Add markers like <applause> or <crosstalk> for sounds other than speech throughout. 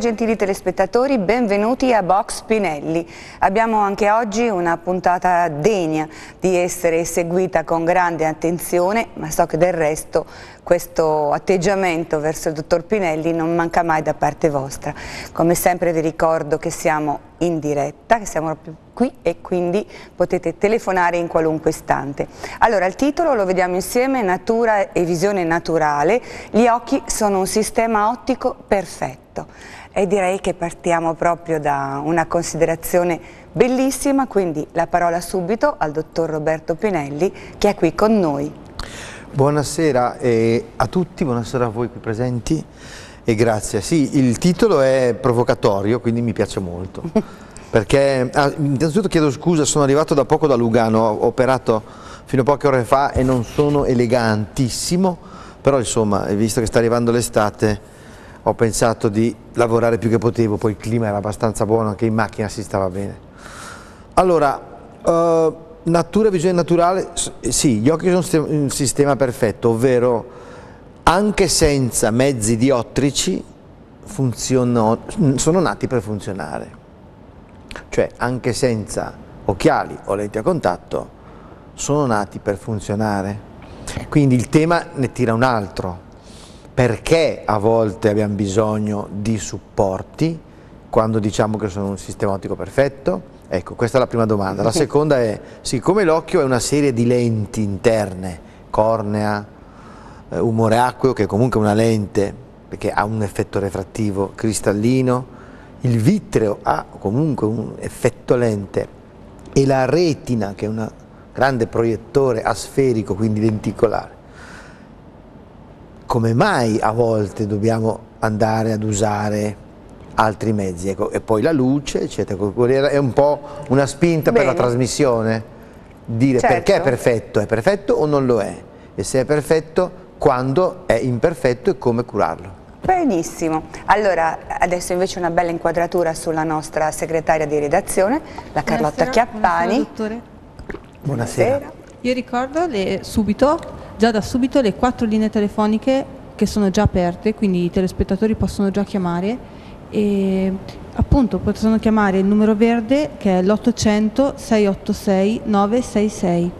Gentili telespettatori, benvenuti a Box Pinelli. Abbiamo anche oggi una puntata degna di essere seguita con grande attenzione, ma so che del resto questo atteggiamento verso il dottor Pinelli non manca mai da parte vostra. Come sempre vi ricordo che siamo in diretta, che siamo proprio qui e quindi potete telefonare in qualunque istante. Allora il titolo lo vediamo insieme, Natura e visione naturale, gli occhi sono un sistema ottico perfetto e direi che partiamo proprio da una considerazione bellissima, quindi la parola subito al dottor Roberto Pinelli che è qui con noi. Buonasera eh, a tutti, buonasera a voi qui presenti e grazie. Sì, il titolo è provocatorio, quindi mi piace molto. <laughs> Perché, ah, innanzitutto chiedo scusa, sono arrivato da poco da Lugano, ho operato fino a poche ore fa e non sono elegantissimo, però insomma, visto che sta arrivando l'estate, ho pensato di lavorare più che potevo, poi il clima era abbastanza buono, anche in macchina si stava bene. Allora, uh, natura visione naturale, sì, gli occhi sono un sistema perfetto, ovvero anche senza mezzi diottrici sono nati per funzionare. Cioè anche senza occhiali o lenti a contatto sono nati per funzionare. Quindi il tema ne tira un altro. Perché a volte abbiamo bisogno di supporti quando diciamo che sono un sistema ottico perfetto? Ecco, questa è la prima domanda. La <laughs> seconda è, siccome l'occhio è una serie di lenti interne, cornea, eh, umore acqueo, che è comunque una lente, perché ha un effetto refrattivo cristallino, il vitreo ha comunque un effetto lente e la retina, che è un grande proiettore asferico, quindi lenticolare, come mai a volte dobbiamo andare ad usare altri mezzi, ecco, e poi la luce, eccetera, è un po' una spinta Bene. per la trasmissione, dire certo. perché è perfetto, è perfetto o non lo è, e se è perfetto, quando è imperfetto e come curarlo. Benissimo, allora adesso invece una bella inquadratura sulla nostra segretaria di redazione, la Carlotta buonasera, Chiappani. Buonasera, buonasera. buonasera. Io ricordo le, subito, già da subito le quattro linee telefoniche che sono già aperte, quindi i telespettatori possono già chiamare e appunto possono chiamare il numero verde che è l'800 686 966.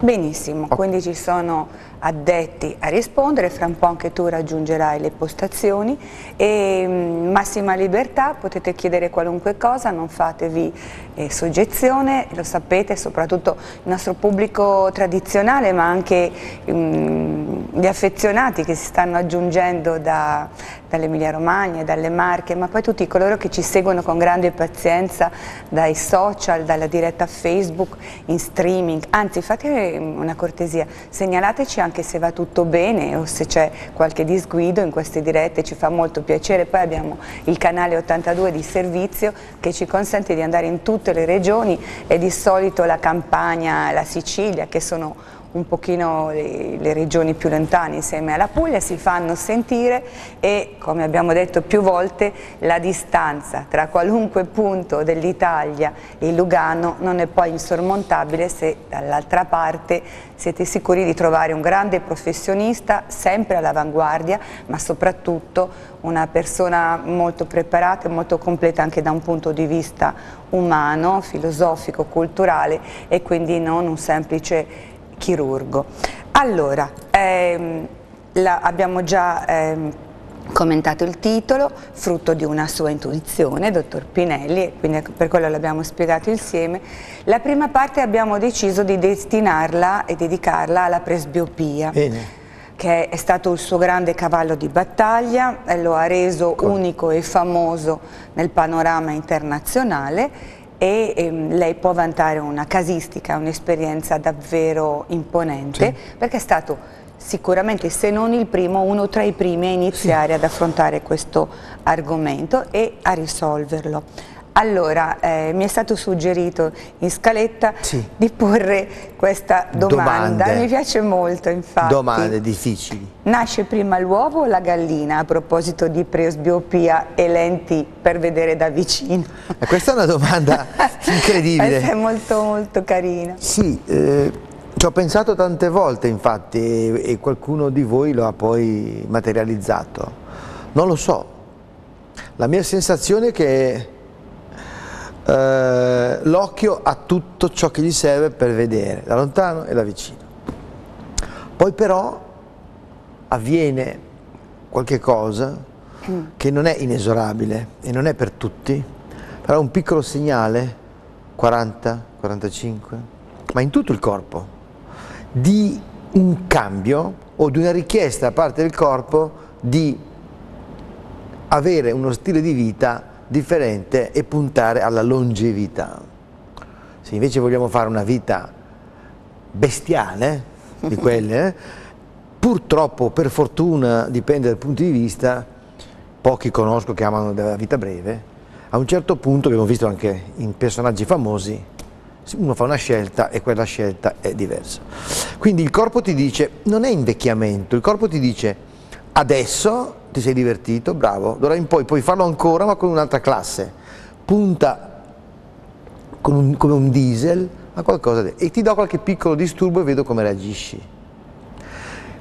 Benissimo, quindi ci sono addetti a rispondere, fra un po' anche tu raggiungerai le postazioni e mm, massima libertà, potete chiedere qualunque cosa, non fatevi eh, soggezione, lo sapete, soprattutto il nostro pubblico tradizionale ma anche mm, gli affezionati che si stanno aggiungendo da, dall'Emilia Romagna, dalle Marche, ma poi tutti coloro che ci seguono con grande pazienza dai social, dalla diretta Facebook, in streaming, anzi fate una cortesia, segnalateci anche se va tutto bene o se c'è qualche disguido in queste dirette ci fa molto piacere. Poi abbiamo il canale 82 di servizio che ci consente di andare in tutte le regioni e di solito la Campania, la Sicilia che sono un pochino le, le, regioni più lontane insieme alla Puglia si fanno sentire e come abbiamo detto più volte la distanza tra qualunque punto dell'Italia e Lugano non è poi insormontabile se dall'altra parte siete sicuri di trovare un grande professionista sempre all'avanguardia ma soprattutto una persona molto preparata e molto completa anche da un punto di vista umano, filosofico, culturale e quindi non un semplice chirurgo. Allora, ehm, la, abbiamo già ehm, commentato il titolo, frutto di una sua intuizione, dottor Pinelli, e quindi per quello l'abbiamo spiegato insieme. La prima parte abbiamo deciso di destinarla e dedicarla alla presbiopia. Bene che è stato il suo grande cavallo di battaglia, lo ha reso unico e famoso nel panorama internazionale e ehm, lei può vantare una casistica, un'esperienza davvero imponente sì. perché è stato sicuramente se non il primo, uno tra i primi a iniziare sì. ad affrontare questo argomento e a risolverlo. Allora, eh, mi è stato suggerito in scaletta sì. di porre questa domanda, Domande. mi piace molto infatti. Domande difficili. Nasce prima l'uovo o la gallina a proposito di presbiopia e lenti per vedere da vicino? Eh, questa è una domanda <laughs> incredibile. Questa è molto molto carina. Sì, eh, ci ho pensato tante volte infatti e, e qualcuno di voi lo ha poi materializzato. Non lo so, La mia sensazione è che eh, l'occhio ha tutto ciò che gli serve per vedere, da lontano e da vicino. Poi però avviene qualche cosa che non è inesorabile e non è per tutti, però un piccolo segnale, 40, 45, ma in tutto il corpo, di un cambio o di una richiesta da parte del corpo di avere uno stile di vita differente e puntare alla longevità. Se invece vogliamo fare una vita bestiale, di <laughs> quelle, eh, purtroppo per fortuna dipende dal punto di vista, pochi conosco che amano della vita breve, a un certo punto, abbiamo visto anche in personaggi famosi, uno fa una scelta e quella scelta è diversa. Quindi il corpo ti dice, non è invecchiamento, il corpo ti dice adesso ti sei divertito, bravo, d'ora in poi puoi farlo ancora ma con un'altra classe, punta un, come un diesel a qualcosa e ti do qualche piccolo disturbo e vedo come reagisci.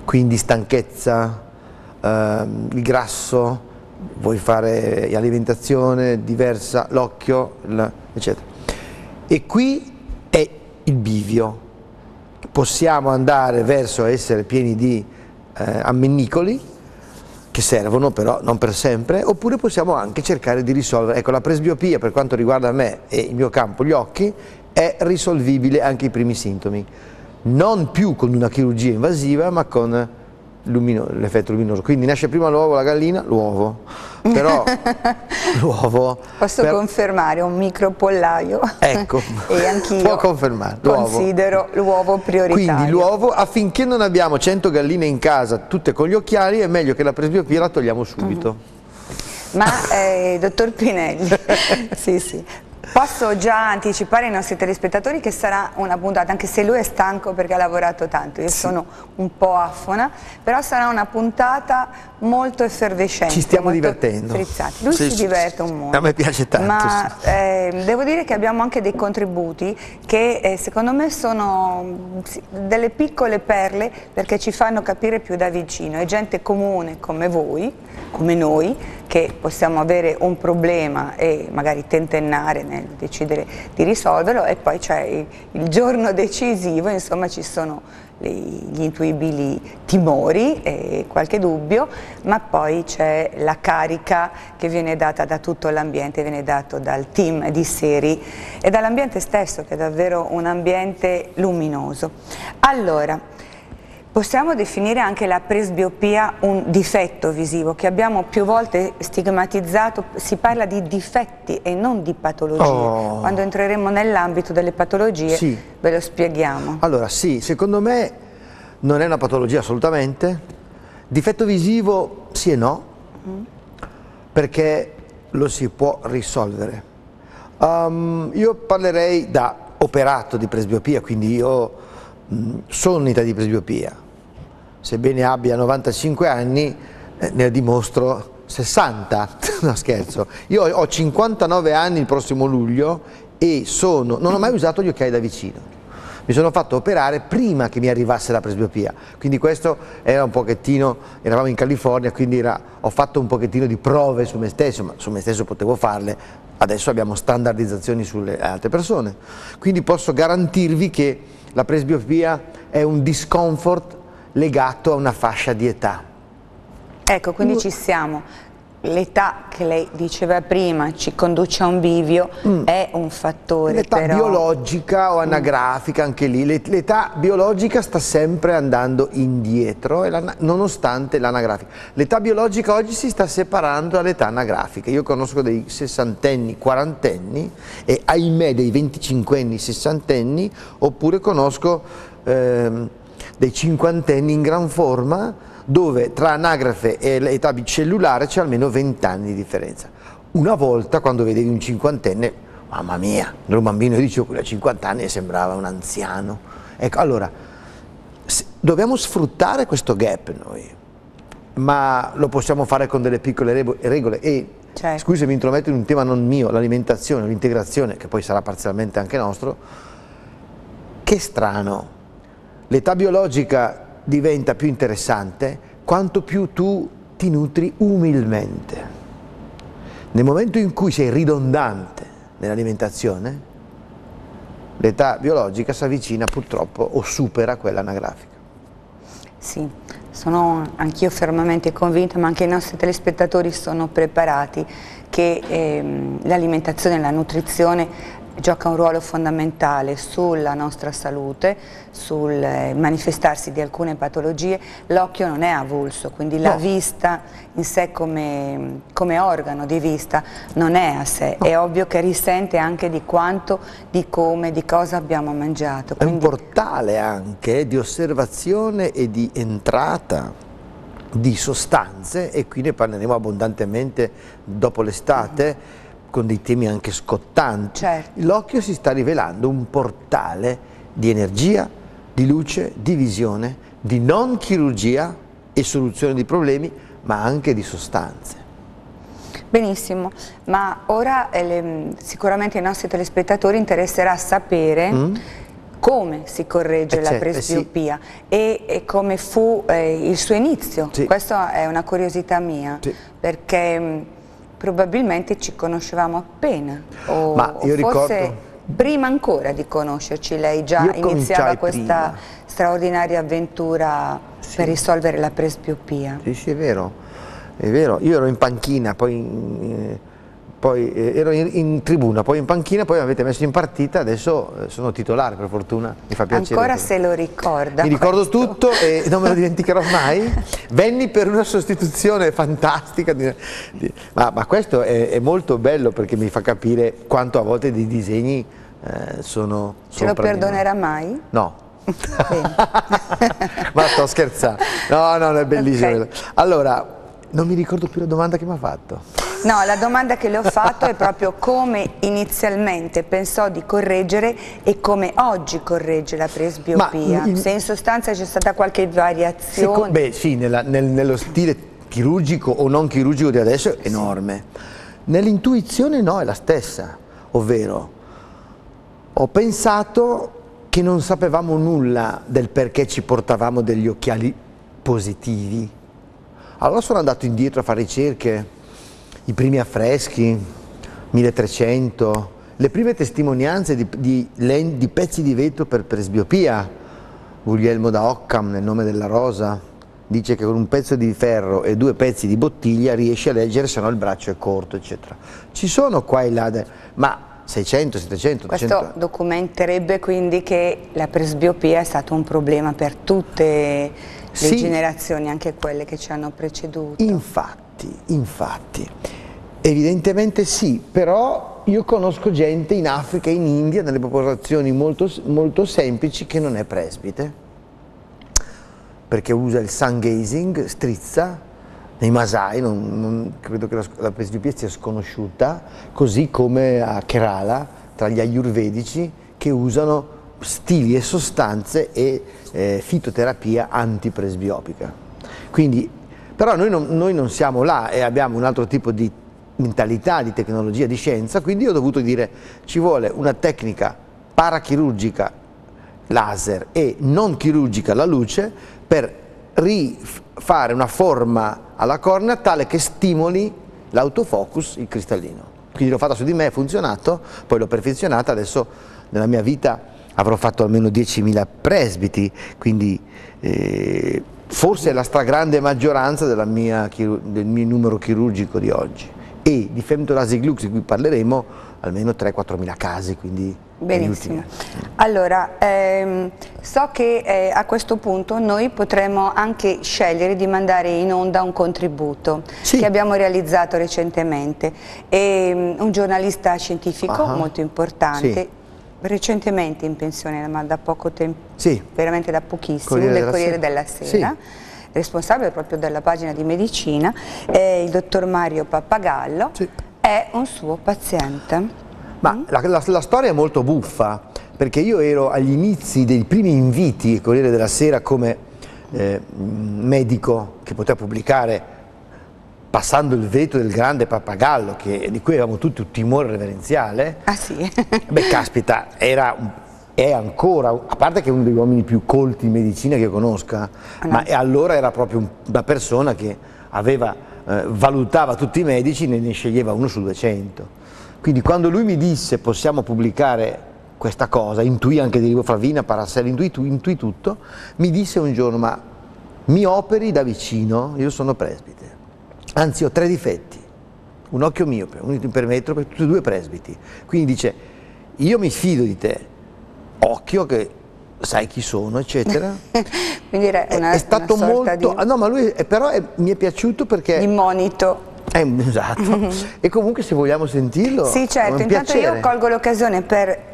Quindi stanchezza, eh, il grasso, vuoi fare alimentazione diversa, l'occhio, eccetera. E qui è il bivio. Possiamo andare verso essere pieni di eh, ammennicoli, che servono però non per sempre, oppure possiamo anche cercare di risolvere. Ecco, la presbiopia per quanto riguarda me e il mio campo, gli occhi, è risolvibile anche i primi sintomi. Non più con una chirurgia invasiva, ma con l'effetto luminoso. Quindi nasce prima l'uovo la gallina, l'uovo. Però <laughs> l'uovo... Posso per... confermare, un micropollaio. Ecco, <laughs> e anch'io può confermare. Considero l'uovo prioritario. Quindi l'uovo, affinché non abbiamo 100 galline in casa, tutte con gli occhiali, è meglio che la presbiopia la togliamo subito. Mm. Ma, eh, dottor Pinelli, <laughs> sì, sì, Posso già anticipare ai nostri telespettatori che sarà una puntata, anche se lui è stanco perché ha lavorato tanto, io sì. sono un po' affona, però sarà una puntata molto effervescente. Ci stiamo divertendo. Frizzati. Lui sì, si sì, diverte un mondo. A me piace tanto. Ma eh, devo dire che abbiamo anche dei contributi che eh, secondo me sono delle piccole perle perché ci fanno capire più da vicino. È gente comune come voi, come noi, che possiamo avere un problema e magari tentennare nel decidere di risolverlo e poi c'è il, il, giorno <laughs> decisivo, insomma ci sono gli intuibili timori e qualche dubbio, ma poi c'è la carica che viene data da tutto l'ambiente, viene dato dal team di Seri e dall'ambiente stesso che è davvero un ambiente luminoso. Allora, Possiamo definire anche la presbiopia un difetto visivo che abbiamo più volte stigmatizzato, si parla di difetti e non di patologie. Oh. Quando entreremo nell'ambito delle patologie sì. ve lo spieghiamo. Allora sì, secondo me non è una patologia assolutamente, difetto visivo sì e no, mm. perché lo si può risolvere. Um, io parlerei da operato di presbiopia, quindi io età di presbiopia, sebbene abbia 95 anni, eh, ne dimostro 60, <laughs> no scherzo, io ho 59 anni il prossimo luglio e sono, non ho mai usato gli occhiali da vicino. Mi sono fatto operare prima che mi arrivasse la presbiopia, quindi questo era un pochettino, eravamo in California, quindi era, ho fatto un pochettino di prove su me stesso, ma su me stesso potevo farle, adesso abbiamo standardizzazioni sulle altre persone. Quindi posso garantirvi che la presbiopia è un discomfort legato a una fascia di età. Ecco, quindi ci siamo. L'età che lei diceva prima ci conduce a un bivio mm. è un fattore L'età però... biologica o mm. anagrafica, mm. anche lì, l'età biologica sta sempre andando indietro nonostante l'anagrafica. L'età biologica oggi si sta separando dall'età anagrafica. Io conosco dei sessantenni, quarantenni e ahimè dei venticinquenni, sessantenni, oppure conosco... Ehm, dei cinquantenni in gran forma dove tra anagrafe e l'età bicellulare c'è almeno 20 anni di differenza. Una volta quando vedevi un cinquantenne, mamma mia, ero un bambino io dicevo quello a 50 anni sembrava un anziano. Ecco, allora, dobbiamo sfruttare questo gap noi, ma lo possiamo fare con delle piccole regole e certo. scusi mi intrometto in un tema non mio, l'alimentazione, l'integrazione, che poi sarà parzialmente anche nostro, che strano, l'età biologica diventa più interessante quanto più tu ti nutri umilmente. Nel momento in cui sei ridondante nell'alimentazione, l'età biologica si avvicina purtroppo o supera quella anagrafica. Sì, sono anch'io fermamente convinta, ma anche i nostri telespettatori sono preparati che ehm, l'alimentazione e la nutrizione gioca un ruolo fondamentale sulla nostra salute, sul eh, manifestarsi di alcune patologie, l'occhio non è avulso, quindi no. la vista in sé come, come, organo di vista non è a sé, no. è ovvio che risente anche di quanto, di come, di cosa abbiamo mangiato. Quindi... È un portale anche di osservazione e di entrata di sostanze e qui ne parleremo abbondantemente dopo l'estate mm con dei temi anche scottanti. Certo. L'occhio si sta rivelando un portale di energia, di luce, di visione, di non chirurgia e soluzione di problemi, ma anche di sostanze. Benissimo, ma ora eh, sicuramente ai nostri telespettatori interesserà sapere mm? come si corregge eh la presbiopia eh sì. e, e, come fu eh, il suo inizio. Sì. Questa è una curiosità mia, sì. perché mm, probabilmente ci conoscevamo appena o, Ma io ricordo... prima ancora di conoscerci lei già io iniziava questa prima. straordinaria avventura sì. per risolvere la presbiopia. Sì, sì, è vero, è vero. Io ero in panchina, poi... Poi eh, ero in, in, tribuna, poi in panchina, poi mi avete messo in partita, adesso eh, sono titolare per fortuna, mi fa piacere. Ancora se lo ricorda. Mi ricordo tutto e non me lo dimenticherò mai. <laughs> Venni per una sostituzione fantastica, di, di, ma, ma, questo è, è, molto bello perché mi fa capire quanto a volte dei disegni eh, sono... Ce lo perdonerà mai? No. <laughs> ma sto scherzando, no, no, è bellissimo. Okay. Allora, non mi ricordo più la domanda che mi ha fatto. No, la domanda che le ho fatto è proprio come inizialmente pensò di correggere e come oggi corregge la presbiopia. In... Se in sostanza c'è stata qualche variazione. Beh sì, nella, nel, nello stile chirurgico o non chirurgico di adesso è enorme. Nell'intuizione no, è la stessa, ovvero ho pensato che non sapevamo nulla del perché ci portavamo degli occhiali positivi. Allora sono andato indietro a fare ricerche i primi affreschi, 1300, le prime testimonianze di, di, di pezzi di vetro per presbiopia, Guglielmo da Occam nel nome della rosa, dice che con un pezzo di ferro e due pezzi di bottiglia riesce a leggere se no il braccio è corto eccetera. Ci sono qua e là, ma 600, 700, Questo 800. documenterebbe quindi che la presbiopia è stato un problema per tutte le sì. generazioni, anche quelle che ci hanno preceduto. Infatti Infatti, infatti, evidentemente sì, però io conosco gente in Africa e in India, nelle popolazioni molto, molto semplici, che non è presbite, perché usa il sun gazing, strizza, nei Masai, non, non, credo che la, la presbiopia sia sconosciuta, così come a Kerala, tra gli ayurvedici, che usano stili e sostanze e eh, fitoterapia antipresbiopica. Quindi però noi non, noi non siamo là e abbiamo un altro tipo di mentalità, di tecnologia, di scienza, quindi ho dovuto dire ci vuole una tecnica parachirurgica laser e non chirurgica la luce per rifare una forma alla cornea tale che stimoli l'autofocus, il cristallino. Quindi l'ho fatto su di me, è funzionato, poi l'ho perfezionata, adesso nella mia vita avrò fatto almeno 10.000 presbiti, quindi eh, forse la stragrande maggioranza mia, del mio numero chirurgico di oggi. E di femtorasis glux di cui parleremo almeno 3-4 mila casi quindi benissimo. allora ehm, so che eh, a questo punto noi potremmo anche scegliere di mandare in onda un contributo sì. che abbiamo realizzato recentemente. E, um, un giornalista scientifico uh -huh. molto importante sì recentemente in pensione, ma da poco tempo, sì. veramente da pochissimo, Corriere del Corriere della Sera, sì. responsabile proprio della pagina di medicina, eh, il dottor Mario Pappagallo, sì. è un suo paziente. Ma mm? la, la, la, storia è molto buffa, perché io ero agli inizi dei primi inviti Corriere della Sera come eh, medico che poteva pubblicare passando il vetro del grande pappagallo, che, di cui avevamo tutti un timore reverenziale, ah, sì. <laughs> beh caspita, era è ancora, a parte che è uno degli uomini più colti in medicina che conosca, ah, no. ma allora era proprio una persona che aveva eh, valutava tutti i medici, ne, ne sceglieva uno su 200. Quindi quando lui mi disse possiamo pubblicare questa cosa, intuì anche di riboflavina, parassella, intuì, intuì tutto, mi disse un giorno ma mi operi da vicino, io sono presbite, anzi ho tre difetti, un occhio miope, un ipermetrope, tutti e due presbiti, quindi dice io mi fido di te, occhio che sai chi sono, eccetera. <laughs> Quindi era una, è, è stato molto, di... ah, no, ma lui è, però è, mi è piaciuto perché... Di monito. Eh, esatto, mm -hmm. e comunque se vogliamo sentirlo... Sì certo, intanto io colgo l'occasione per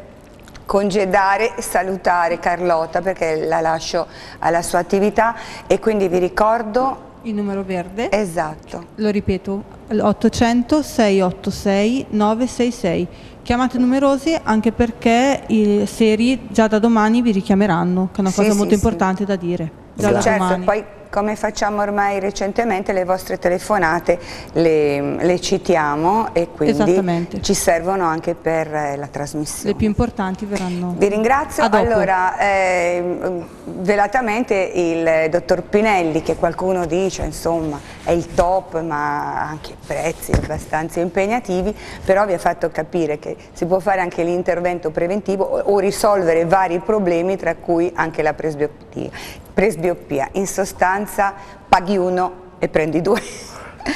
congedare e salutare Carlotta perché la lascio alla sua attività. E quindi vi ricordo il numero verde? Esatto. Lo ripeto 800 686 966 chiamate numerosi anche perché i seri già da domani vi richiameranno che è una sì, cosa molto sì, importante sì. da dire già da certo, domani. Poi come facciamo ormai recentemente le vostre telefonate le, le citiamo e quindi ci servono anche per eh, la trasmissione. Le più importanti verranno. Vi ringrazio. Allora, eh, velatamente il dottor Pinelli che qualcuno dice insomma è il top ma anche prezzi abbastanza impegnativi, però vi ha fatto capire che si può fare anche l'intervento preventivo o risolvere vari problemi tra cui anche la presbiopia. Presbiopia. In sostanza paghi uno e prendi due.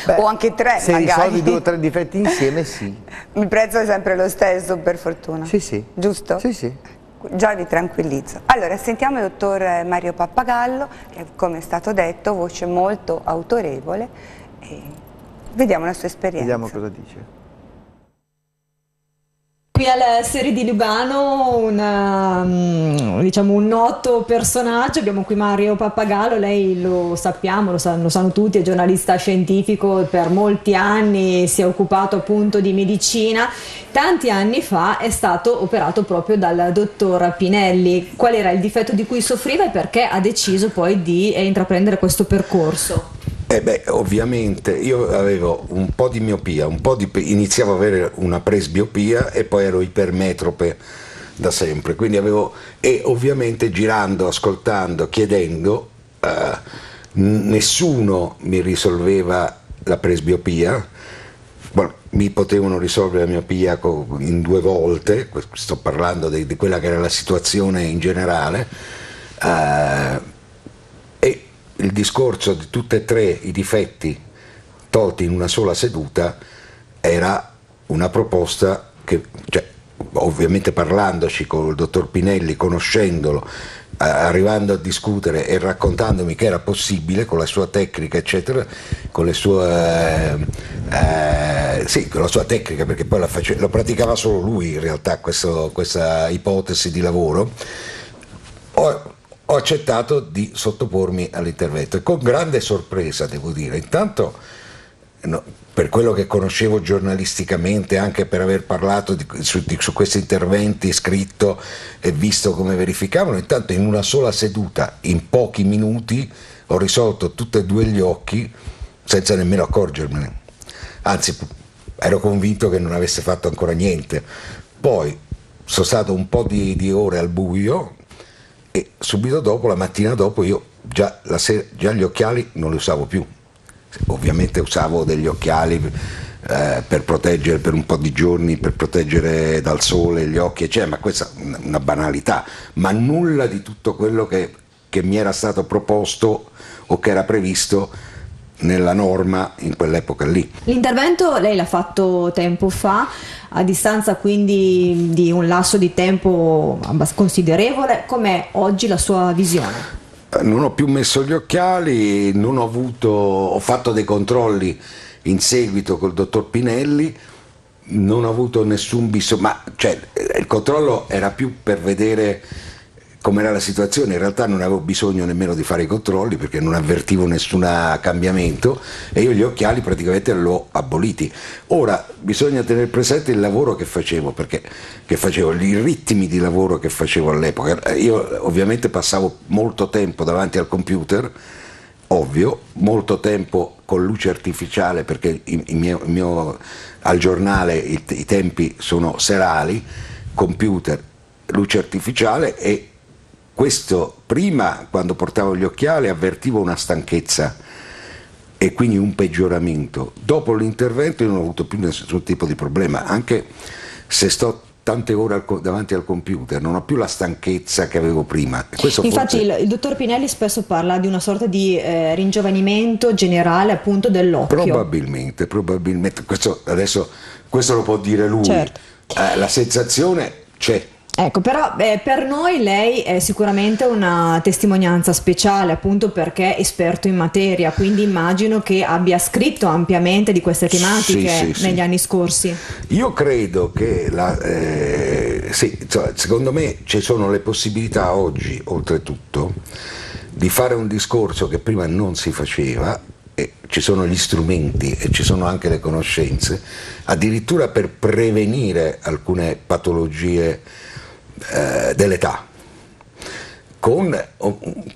Beh, o anche tre se magari. risolvi due o tre difetti insieme sì. <laughs> Il prezzo è sempre lo stesso per fortuna. Sì, sì. Giusto? Sì, sì. Già vi tranquillizzo. Allora, sentiamo il dottor Mario Pappagallo, che come è stato detto, voce molto autorevole, vediamo la sua esperienza. Vediamo cosa dice qui alla serie di Lugano una, mm, diciamo, un noto personaggio, abbiamo qui Mario Pappagallo, lei lo sappiamo, lo sanno, lo sanno, tutti, è giornalista scientifico, per molti anni si è occupato appunto di medicina, tanti anni fa è stato operato proprio dal dottor Pinelli, qual era il difetto di cui soffriva e perché ha deciso poi di intraprendere questo percorso? Eh beh, ovviamente io avevo un po' di miopia, un po di, iniziavo ad avere una presbiopia e poi ero ipermetrope da sempre, avevo, e ovviamente girando, ascoltando, chiedendo, eh, nessuno mi risolveva la presbiopia, bueno, mi potevano risolvere la miopia in due volte, sto parlando di, di quella che era la situazione in generale, eh, il discorso di tutti e tre i difetti tolti in una sola seduta era una proposta che, cioè, ovviamente parlandoci con il dottor Pinelli, conoscendolo, arrivando a discutere e raccontandomi che era possibile con la sua tecnica, eccetera, con le sue, eh, eh, sì, con la sua tecnica, perché poi la face, lo praticava solo lui in realtà questo, questa ipotesi di lavoro. Ho accettato di sottopormi all'intervento e con grande sorpresa devo dire, intanto no, per quello che conoscevo giornalisticamente, anche per aver parlato di, su, di, su, questi interventi, scritto e visto come verificavano, intanto in una sola seduta, in pochi minuti, ho risolto tutti e due gli occhi senza nemmeno accorgermene. Anzi, ero convinto che non avesse fatto ancora niente. Poi sono stato un po' di, di ore al buio, e subito dopo, la mattina dopo, io già, sera, già gli occhiali non li usavo più. Ovviamente usavo degli occhiali eh, per proteggere per un po' di giorni, per proteggere dal sole gli occhi, eccetera, ma questa è una banalità, ma nulla di tutto quello che, che mi era stato proposto o che era previsto nella norma in quell'epoca lì. L'intervento lei l'ha fatto tempo fa, a distanza quindi di un lasso di tempo considerevole, com'è oggi la sua visione? Eh, non ho più messo gli occhiali, ho avuto, ho fatto dei controlli in seguito col dottor Pinelli, non ho avuto nessun bisogno, ma cioè, il controllo era più per vedere come era la situazione, in realtà non avevo bisogno nemmeno di fare i controlli perché non avvertivo nessun cambiamento e io gli occhiali praticamente li ho aboliti. Ora bisogna tenere presente il lavoro che facevo, perché che facevo, i ritmi di lavoro che facevo all'epoca. Io ovviamente passavo molto tempo davanti al computer, ovvio, molto tempo con luce artificiale perché il mio, il mio, al giornale i, i tempi sono serali, computer, luce artificiale e questo prima, quando portavo gli occhiali, avvertivo una stanchezza e quindi un peggioramento. Dopo l'intervento io non ho avuto più nessun tipo di problema, anche se sto tante ore al, davanti al computer, non ho più la stanchezza che avevo prima. Questo Infatti forse... il, il, dottor Pinelli spesso parla di una sorta di eh, ringiovanimento generale appunto dell'occhio. Probabilmente, probabilmente, questo, adesso questo lo può dire lui, certo. eh, la sensazione c'è, Ecco, però eh, per noi lei è sicuramente una testimonianza speciale appunto perché è esperto in materia, quindi immagino che abbia scritto ampiamente di queste tematiche sì, sì, negli sì. anni scorsi. Io credo che la, eh, cioè, secondo me ci sono le possibilità oggi, oltretutto, di fare un discorso che prima non si faceva e ci sono gli strumenti e ci sono anche le conoscenze, addirittura per prevenire alcune patologie eh, dell'età, con,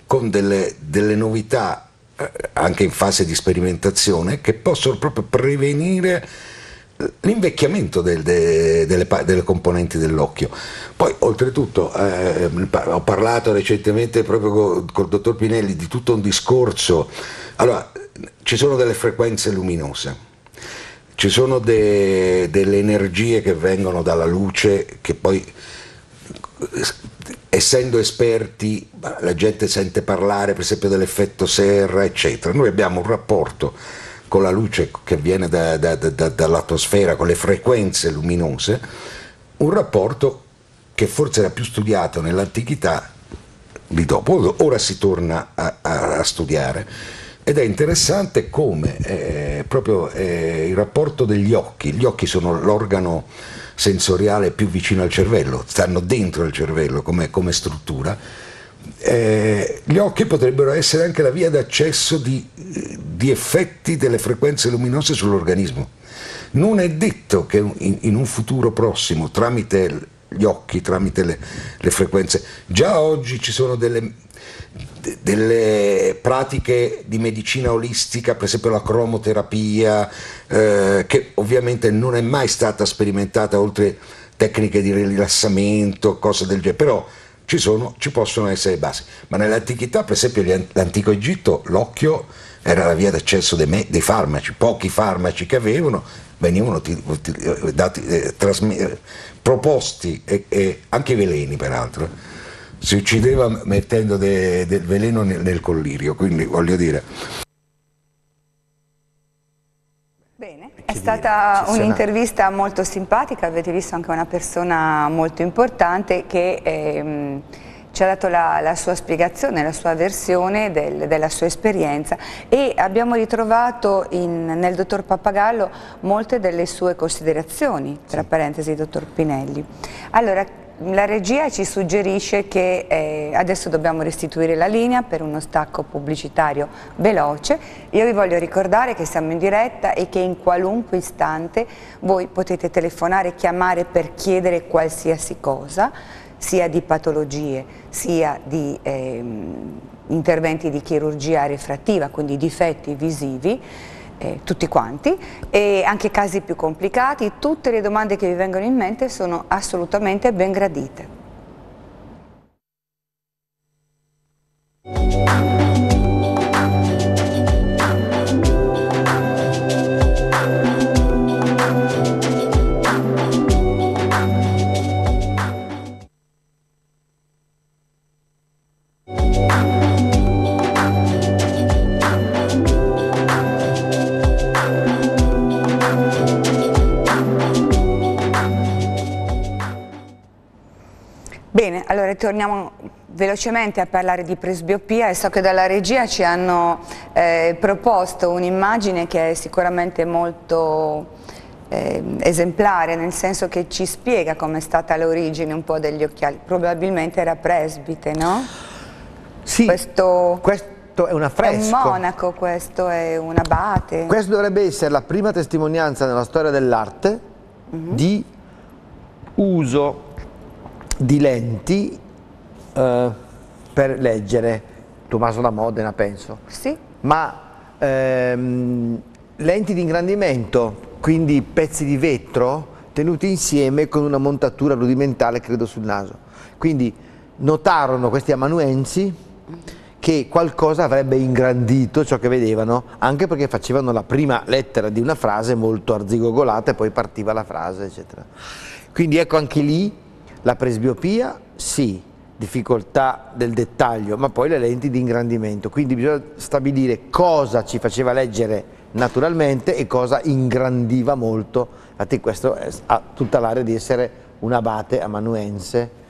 con delle, delle, novità eh, anche in fase di sperimentazione che possono proprio prevenire l'invecchiamento del, de, delle, delle, componenti dell'occhio. Poi oltretutto eh, ho parlato recentemente proprio con, con il dottor Pinelli di tutto un discorso, allora ci sono delle frequenze luminose, ci sono de, delle energie che vengono dalla luce che poi essendo esperti, la gente sente parlare per esempio dell'effetto serra, eccetera. Noi abbiamo un rapporto con la luce che viene da, da, da, dall'atmosfera, con le frequenze luminose, un rapporto che forse era più studiato nell'antichità di dopo, ora si torna a, a, studiare. Ed è interessante come eh, proprio eh, il rapporto degli occhi, gli occhi sono l'organo sensoriale più vicino al cervello, stanno dentro il cervello come, come struttura, eh, gli occhi potrebbero essere anche la via d'accesso di, di effetti delle frequenze luminose sull'organismo. Non è detto che in, in, un futuro prossimo, tramite gli occhi, tramite le, le frequenze, già oggi ci sono delle delle pratiche di medicina olistica, per esempio la cromoterapia, eh, che ovviamente non è mai stata sperimentata oltre tecniche di rilassamento, cose del genere, però ci, sono, ci possono essere basi. Ma nell'antichità, per esempio l'antico Egitto, l'occhio era la via d'accesso dei, me, dei farmaci, pochi farmaci che avevano venivano ti, ti, dati, eh, trasmi, eh, proposti e, e anche i veleni peraltro si uccideva mettendo de, del veleno nel, nel collirio, quindi voglio dire... Bene, è stata un'intervista molto simpatica, avete visto anche una persona molto importante che ehm, ci ha dato la, la, sua spiegazione, la sua versione del, della sua esperienza e abbiamo ritrovato in, nel dottor Pappagallo molte delle sue considerazioni, tra parentesi dottor Pinelli. Allora, la regia ci suggerisce che eh, adesso dobbiamo restituire la linea per uno stacco pubblicitario veloce. Io vi voglio ricordare che siamo in diretta e che in qualunque istante voi potete telefonare chiamare per chiedere qualsiasi cosa, sia di patologie, sia di eh, interventi di chirurgia refrattiva, quindi difetti visivi, eh, tutti quanti e anche casi più complicati, tutte le domande che vi vengono in mente sono assolutamente ben gradite. Torniamo velocemente a parlare di presbiopia e so che dalla regia ci hanno eh, proposto un'immagine che è sicuramente molto eh, esemplare, nel senso che ci spiega come è stata l'origine un po' degli occhiali. Probabilmente era presbite, no? Sì, questo, questo è un affresco. È un monaco, questo è un abate. Questo dovrebbe essere la prima testimonianza nella storia dell'arte mhm. -huh. di uso di lenti eh, per leggere, Tommaso da Modena penso. Sì. Ma ehm, lenti di ingrandimento, quindi pezzi di vetro tenuti insieme con una montatura rudimentale credo sul naso. Quindi notarono questi amanuensi che qualcosa avrebbe ingrandito ciò che vedevano, anche perché facevano la prima lettera di una frase molto arzigogolata e poi partiva la frase, eccetera. Quindi ecco anche lì la presbiopia, sì, difficoltà del dettaglio, ma poi le lenti di ingrandimento. Quindi bisogna stabilire cosa ci faceva leggere naturalmente e cosa ingrandiva molto. Infatti questo è, ha tutta l'area di essere un abate amanuense.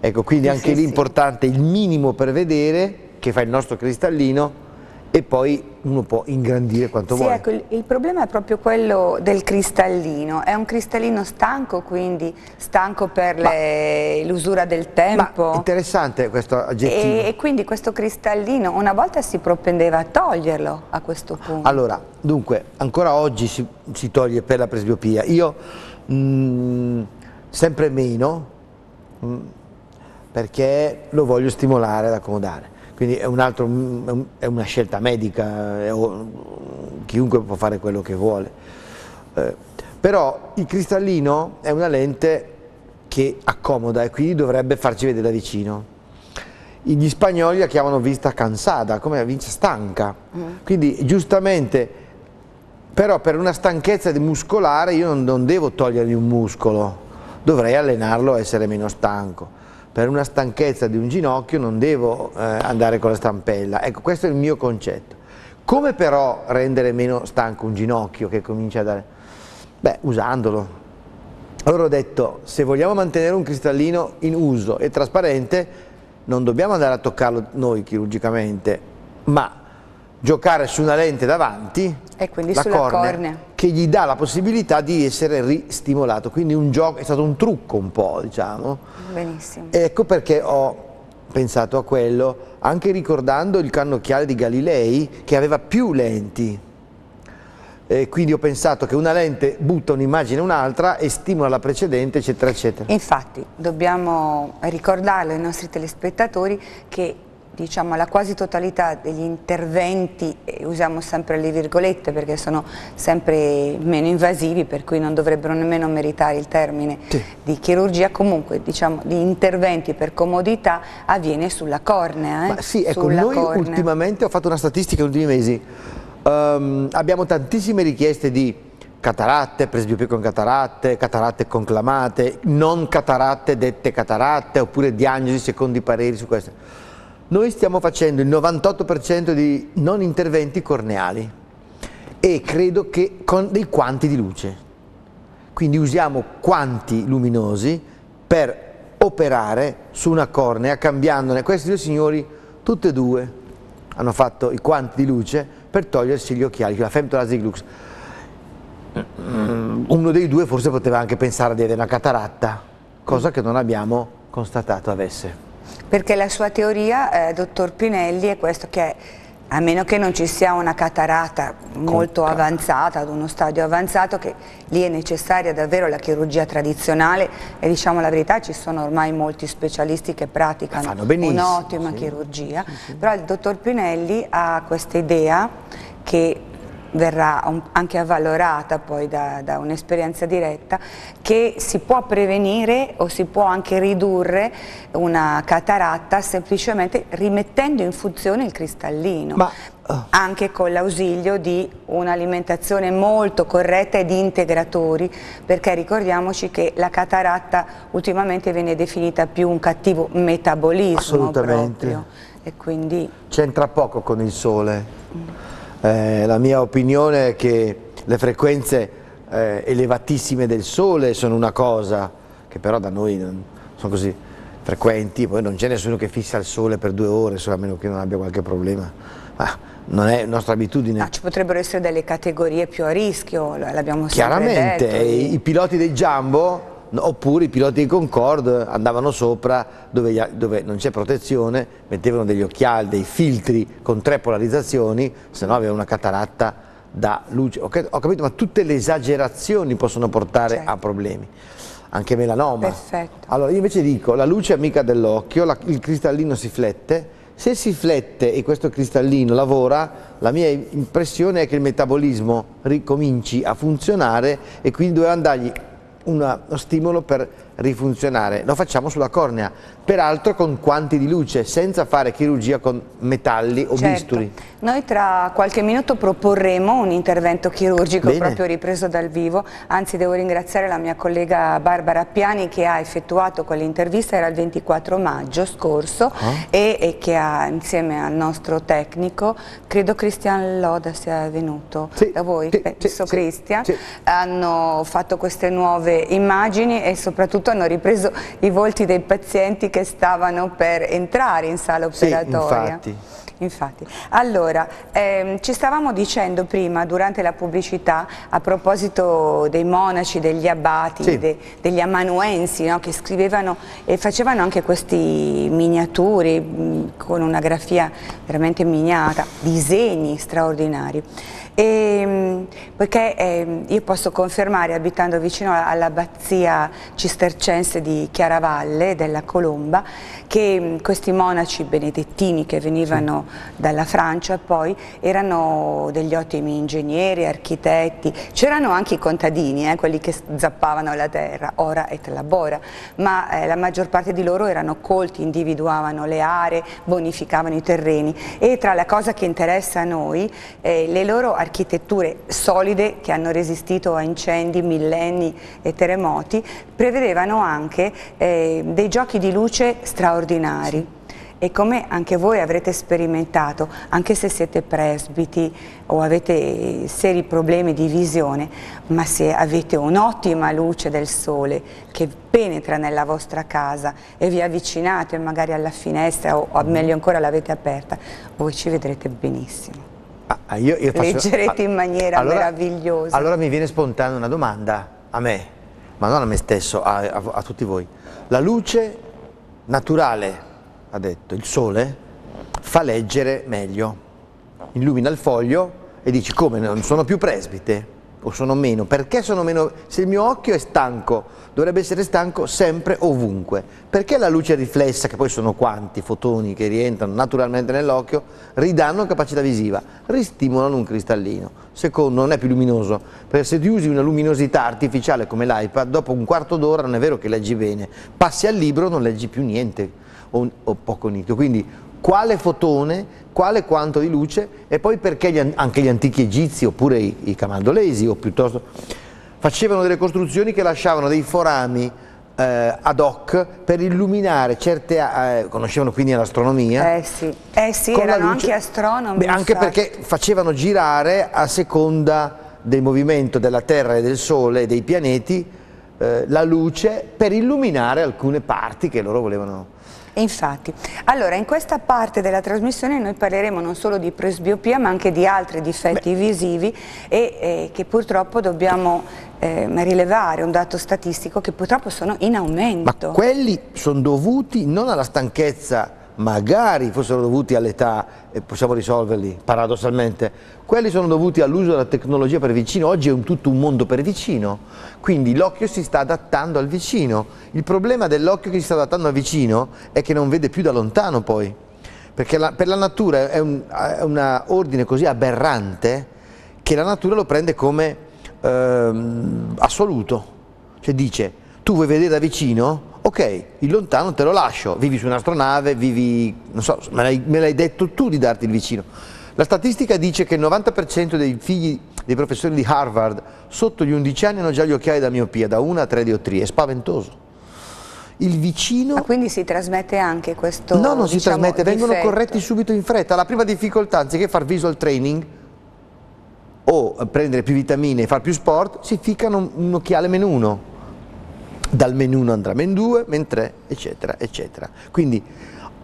Ecco, quindi anche sì, lì sì. importante il minimo per vedere che fa il nostro cristallino e poi uno può ingrandire quanto Sì, vuole. ecco, il, il problema è proprio quello del cristallino, è un cristallino stanco, quindi stanco per l'usura del Ma tempo. interessante questo aggettivo. E, e quindi questo cristallino una volta si propendeva a toglierlo a questo punto. Allora, dunque, ancora oggi si, si toglie per la presbiopia. Io mh, sempre meno, mh, perché lo voglio stimolare ad accomodare. Quindi è, un altro, è un- è una scelta medica, è- chiunque può fare quello che vuole. Eh, però il cristallino è una lente che accomoda e quindi dovrebbe farci vedere da vicino. Gli spagnoli la chiamano vista cansata, come la vista stanca. Quindi giustamente, però per una stanchezza di muscolare io non, non devo togliergli un muscolo, dovrei allenarlo a essere meno stanco. Per una stanchezza di un ginocchio non devo eh, andare con la stampella. Ecco, questo è il mio concetto. Come però rendere meno stanco un ginocchio che comincia a dare? Beh, usandolo. Allora ho detto, se vogliamo mantenere un cristallino in uso e trasparente, non dobbiamo andare a toccarlo noi chirurgicamente, ma giocare su una lente davanti, E quindi la sulla cornea, cornea. che gli dà la possibilità di essere ristimolato. Quindi un gioco, è stato un trucco un po', diciamo. Benissimo. Ecco perché ho pensato a quello, anche ricordando il cannocchiale di Galilei che aveva più lenti. E quindi ho pensato che una lente butta un'immagine a un'altra e stimola la precedente, eccetera, eccetera. Infatti dobbiamo ricordarlo ai nostri telespettatori che diciamo la quasi totalità degli interventi, usiamo sempre le virgolette perché sono sempre meno invasivi per cui non dovrebbero nemmeno meritare il termine Sì. di chirurgia, comunque diciamo di interventi per comodità avviene sulla cornea. eh? Ma sì, ecco, Sulla noi cornea. ultimamente ho fatto una statistica negli ultimi mesi, Ehm, abbiamo tantissime richieste di cataratte, presbiopia con cataratte, cataratte conclamate, non cataratte dette cataratte, oppure diagnosi secondo i pareri su questo. Noi stiamo facendo il 98% di non interventi corneali e credo che con dei quanti di luce. Quindi usiamo quanti luminosi per operare su una cornea cambiandone. Questi due signori, tutti e due, hanno fatto i quanti di luce per togliersi gli occhiali, la Femtolasic Lux. Mm, Uno dei due forse poteva anche pensare di avere una cataratta, cosa che non abbiamo constatato avesse. Perché la sua teoria, eh, dottor Pinelli, è questo che a meno che non ci sia una cataratta molto Conca- avanzata, ad uno stadio avanzato, che lì è necessaria davvero la chirurgia tradizionale e diciamo la verità ci sono ormai molti specialisti che praticano un'ottima sì. chirurgia, però il dottor Pinelli ha questa idea che verrà anche avvalorata poi da, da un'esperienza diretta, che si può prevenire o si può anche ridurre una cataratta semplicemente rimettendo in funzione il cristallino. Ma, oh. anche con l'ausilio di un'alimentazione molto corretta e di integratori, perché ricordiamoci che la cataratta ultimamente viene definita più un cattivo metabolismo Assolutamente. proprio. E quindi C'entra poco con il sole. Eh, la mia opinione è che le frequenze eh, elevatissime del sole sono una cosa che però da noi non sono così frequenti, poi non c'è nessuno che fissa il sole per due ore, solo a meno che non abbia qualche problema. Ma non è nostra abitudine. no, ci potrebbero essere delle categorie più a rischio, l'abbiamo sempre Chiaramente, detto. i, piloti dei Jumbo oppure i piloti dei Concorde andavano sopra dove, gli- dove non c'è protezione, mettevano degli occhiali, dei filtri con tre polarizzazioni, se no aveva una cataratta da luce. Ho, ca- ho capito, ma tutte le esagerazioni possono portare Certo. a problemi. Anche melanoma. Perfetto. Allora io invece dico, la luce è amica dell'occhio, il cristallino si flette, se si flette e questo cristallino lavora, la mia impressione è che il metabolismo ricominci a funzionare e quindi doveva andargli uno stimolo per rifunzionare. Lo facciamo sulla cornea, peraltro con quanti di luce, senza fare chirurgia con metalli o Certo. bisturi. Noi tra qualche minuto proporremo un intervento chirurgico Bene. proprio ripreso dal vivo, anzi devo ringraziare la mia collega Barbara Appiani che ha effettuato quell'intervista, era il 24 maggio scorso Ah. e, e che ha insieme al nostro tecnico, credo Cristian Loda sia venuto Sì, da voi, sì, penso sì, Cristian, sì. hanno fatto queste nuove immagini e soprattutto hanno ripreso i volti dei pazienti che stavano per entrare in sala Sì, operatoria. infatti. Infatti, allora, ehm, ci stavamo dicendo prima durante la pubblicità a proposito dei monaci, degli abbati, Sì. de- degli amanuensi no, che scrivevano e facevano anche questi miniaturi mh, con una grafia veramente miniata, disegni straordinari. E, mh, poiché ehm, io posso confermare, abitando vicino all'abbazia cistercense di Chiaravalle, della Colomba, che questi monaci benedettini che venivano dalla Francia poi erano degli ottimi ingegneri, architetti, c'erano anche i contadini, eh, quelli che zappavano la terra, ora et labora, ma eh, la maggior parte di loro erano colti, individuavano le aree, bonificavano i terreni. E tra la cosa che interessa a noi, eh, le loro architetture solide che hanno resistito a incendi, millenni e terremoti, prevedevano anche eh, dei giochi di luce straordinari. E come anche voi avrete sperimentato, anche se siete presbiti o avete seri problemi di visione, ma se avete un'ottima luce del sole che penetra nella vostra casa e vi avvicinate magari alla finestra o, o meglio ancora l'avete aperta, voi ci vedrete benissimo. Ah, io- io faccio- Leggerete in maniera meravigliosa. Allora mi viene spontanea una domanda a me, ma non a me stesso, a, a- a tutti voi. La luce naturale, ha detto, il sole, fa leggere meglio, illumina il foglio e dici come, non sono più presbite o sono meno? Perché sono meno? Se il mio occhio è stanco, dovrebbe essere stanco sempre ovunque. Perché la luce riflessa, che poi sono quanti fotoni che rientrano naturalmente nell'occhio, ridanno capacità visiva, ristimolano un cristallino. Secondo, non è più luminoso, perché se ti usi una luminosità artificiale come l'iPad, dopo un quarto d'ora non è vero che leggi bene, passi al libro non leggi più niente o, o poco nitido. Quindi quale fotone, quale quanto di luce e poi perché gli an- anche gli antichi egizi oppure i, i camaldolesi o piuttosto facevano delle costruzioni che lasciavano dei forami eh, ad hoc per illuminare certe, eh, conoscevano quindi l'astronomia. Eh sì, eh sì erano anche astronomi. Beh, anche perché facevano girare a seconda del movimento della Terra e del Sole e dei pianeti eh, la luce per illuminare alcune parti che loro volevano. Infatti, allora in questa parte della trasmissione noi parleremo non solo di presbiopia ma anche di altri difetti visivi e eh, che purtroppo dobbiamo eh, rilevare, un dato statistico che purtroppo sono in Ma aumento. quelli sono dovuti non alla stanchezza, magari fossero dovuti all'età e possiamo risolverli paradossalmente, quelli sono dovuti all'uso della tecnologia per vicino, oggi è un, tutto un mondo per vicino, quindi l'occhio si sta adattando al vicino, il problema dell'occhio che si sta adattando al vicino è che non vede più da lontano poi, perché la- per la natura è un è una ordine così aberrante che la natura lo prende come ehm, assoluto, cioè dice tu vuoi vedere da vicino? Ok, il lontano te lo lascio, vivi su un'astronave, vivi, non so, me l'hai, me l'hai detto tu di darti il vicino. La statistica dice che il 90% dei figli dei professori di Harvard sotto gli 11 anni hanno già gli occhiali da miopia, da 1 a 3 diottrie, è spaventoso. Il vicino... Ma quindi si trasmette anche questo No, non si diciamo, trasmette, vengono difetto. corretti subito in fretta. La prima difficoltà, anziché far visual training o prendere più vitamine e fare più sport, si ficcano un occhiale meno uno. Dal meno 1 andrà meno 2, meno 3, eccetera, eccetera. Quindi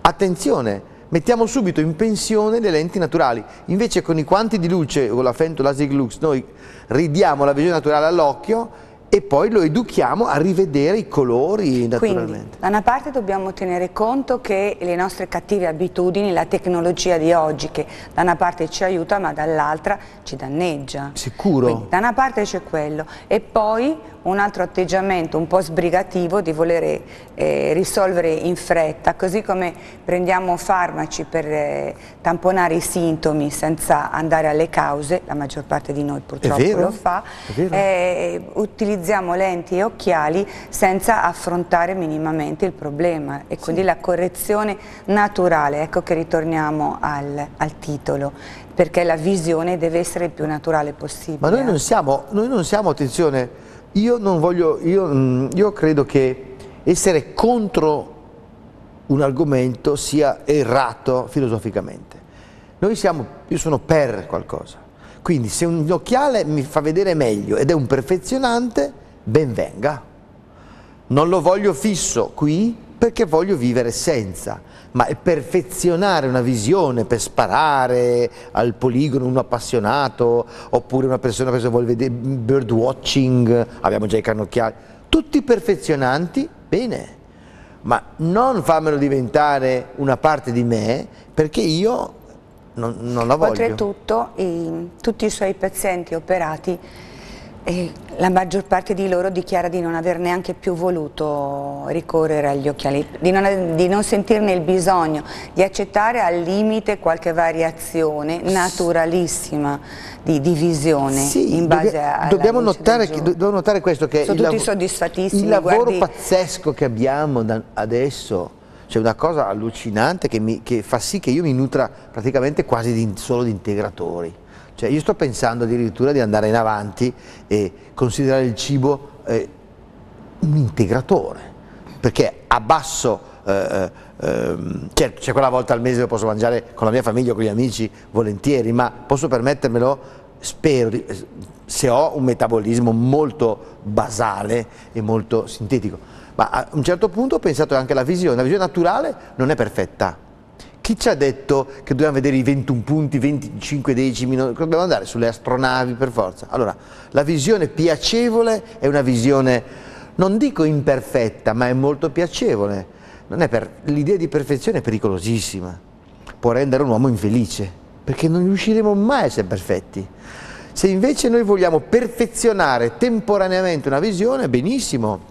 attenzione, mettiamo subito in pensione le lenti naturali. Invece con i quanti di luce o la Fento Lasik Lux noi ridiamo la visione naturale all'occhio e poi lo educhiamo a rivedere i colori naturalmente. Quindi, da una parte dobbiamo tenere conto che le nostre cattive abitudini, la tecnologia di oggi, che da una parte ci aiuta ma dall'altra ci danneggia. Sicuro. Quindi, da una parte c'è quello e poi un altro atteggiamento un po' sbrigativo di volere eh, risolvere in fretta, così come prendiamo farmaci per eh, tamponare i sintomi senza andare alle cause, la maggior parte di noi purtroppo lo fa, eh, utilizziamo lenti e occhiali senza affrontare minimamente il problema e quindi sì. la correzione naturale, ecco che ritorniamo al, al titolo perché la visione deve essere il più naturale possibile. Ma noi non siamo, noi non siamo attenzione, io, voglio, io, mm, io credo che essere contro un argomento sia errato filosoficamente. Noi siamo, io sono per qualcosa, quindi se un occhiale mi fa vedere meglio ed è un perfezionante, ben venga. Non lo voglio fisso qui perché voglio vivere senza ma perfezionare una visione per sparare al poligono un appassionato oppure una persona che vuole vedere birdwatching, abbiamo già i cannocchiali, tutti perfezionanti, bene, ma non farmelo diventare una parte di me perché io non, non la voglio. Oltretutto i, tutti i suoi pazienti operati e la maggior parte di loro dichiara di non aver neanche più voluto ricorrere agli occhiali, di non, di non sentirne il bisogno, di accettare al limite qualche variazione naturalissima di, di visione sì, in base a dobbiamo notare, dobbiamo notare questo che sono tutti soddisfattissimi il lavoro guardi... pazzesco che abbiamo adesso c'è una cosa allucinante che, mi, che, fa sì che io mi nutra praticamente quasi di, solo di integratori cioè io sto pensando addirittura di andare in avanti e considerare il cibo eh, un integratore, perché a basso, eh, eh, certo c'è quella volta al mese che posso mangiare con la mia famiglia o con gli amici volentieri, ma posso permettermelo, spero, se ho un metabolismo molto basale e molto sintetico. Ma a un certo punto ho pensato anche alla visione, la visione naturale non è perfetta, chi ci ha detto che dobbiamo vedere i 21 punti, 25 decimi, dobbiamo andare sulle astronavi per forza? Allora, la visione piacevole è una visione, non dico imperfetta, ma è molto piacevole. Per... L'idea di perfezione è pericolosissima, può rendere un uomo infelice, perché non riusciremo mai a essere perfetti. Se invece noi vogliamo perfezionare temporaneamente una visione, benissimo,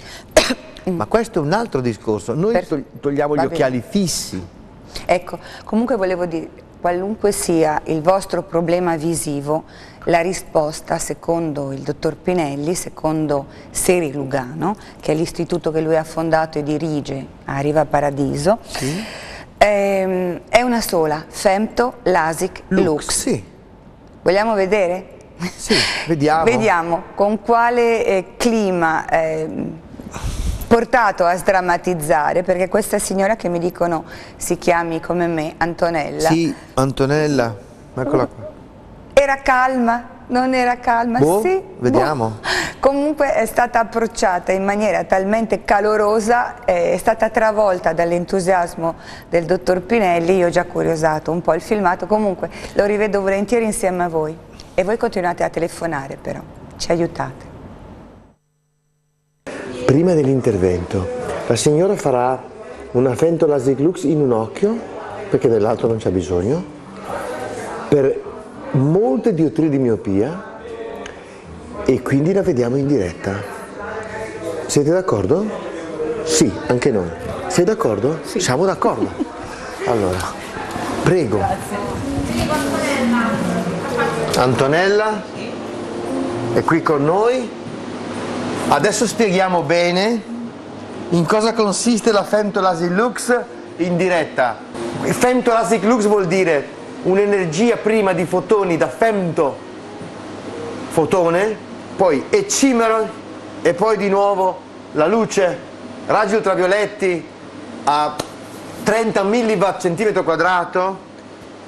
<coughs> ma questo è un altro discorso. Noi togliamo gli occhiali fissi Ecco, comunque volevo dire, qualunque sia il vostro problema visivo, la risposta, secondo il dottor Pinelli, secondo Seri Lugano, che è l'istituto che lui ha fondato e dirige a Riva Paradiso, sì. ehm, è una sola, Femto Lasic Lux. Lux. Sì. Vogliamo vedere? Sì, vediamo. vediamo con quale eh, clima... Eh, portato a sdrammatizzare perché questa signora che mi dicono si chiami come me Antonella sì Antonella eccola qua. era calma non era calma boh, sì vediamo. Boh. <laughs> comunque è stata approcciata in maniera talmente calorosa è stata travolta dall'entusiasmo del dottor Pinelli io ho già curiosato un po' il filmato comunque lo rivedo volentieri insieme a voi. E voi continuate a telefonare però ci aiutate Prima dell'intervento, la signora farà una fentola Ziglux in un occhio, perché nell'altro non c'è bisogno, per molte diottrie di miopia e quindi la vediamo in diretta. Siete d'accordo? Sì, anche noi. Sei d'accordo? Sì. Siamo d'accordo. <laughs> Allora, prego. Antonella è qui con noi. Adesso spieghiamo bene in cosa consiste la Femtolasic Lux in diretta. Femtolasic Lux vuol dire un'energia prima di fotoni da femto fotone, poi ecimeron e poi di nuovo la luce, raggi ultravioletti a 30 milliwatt centimetro quadrato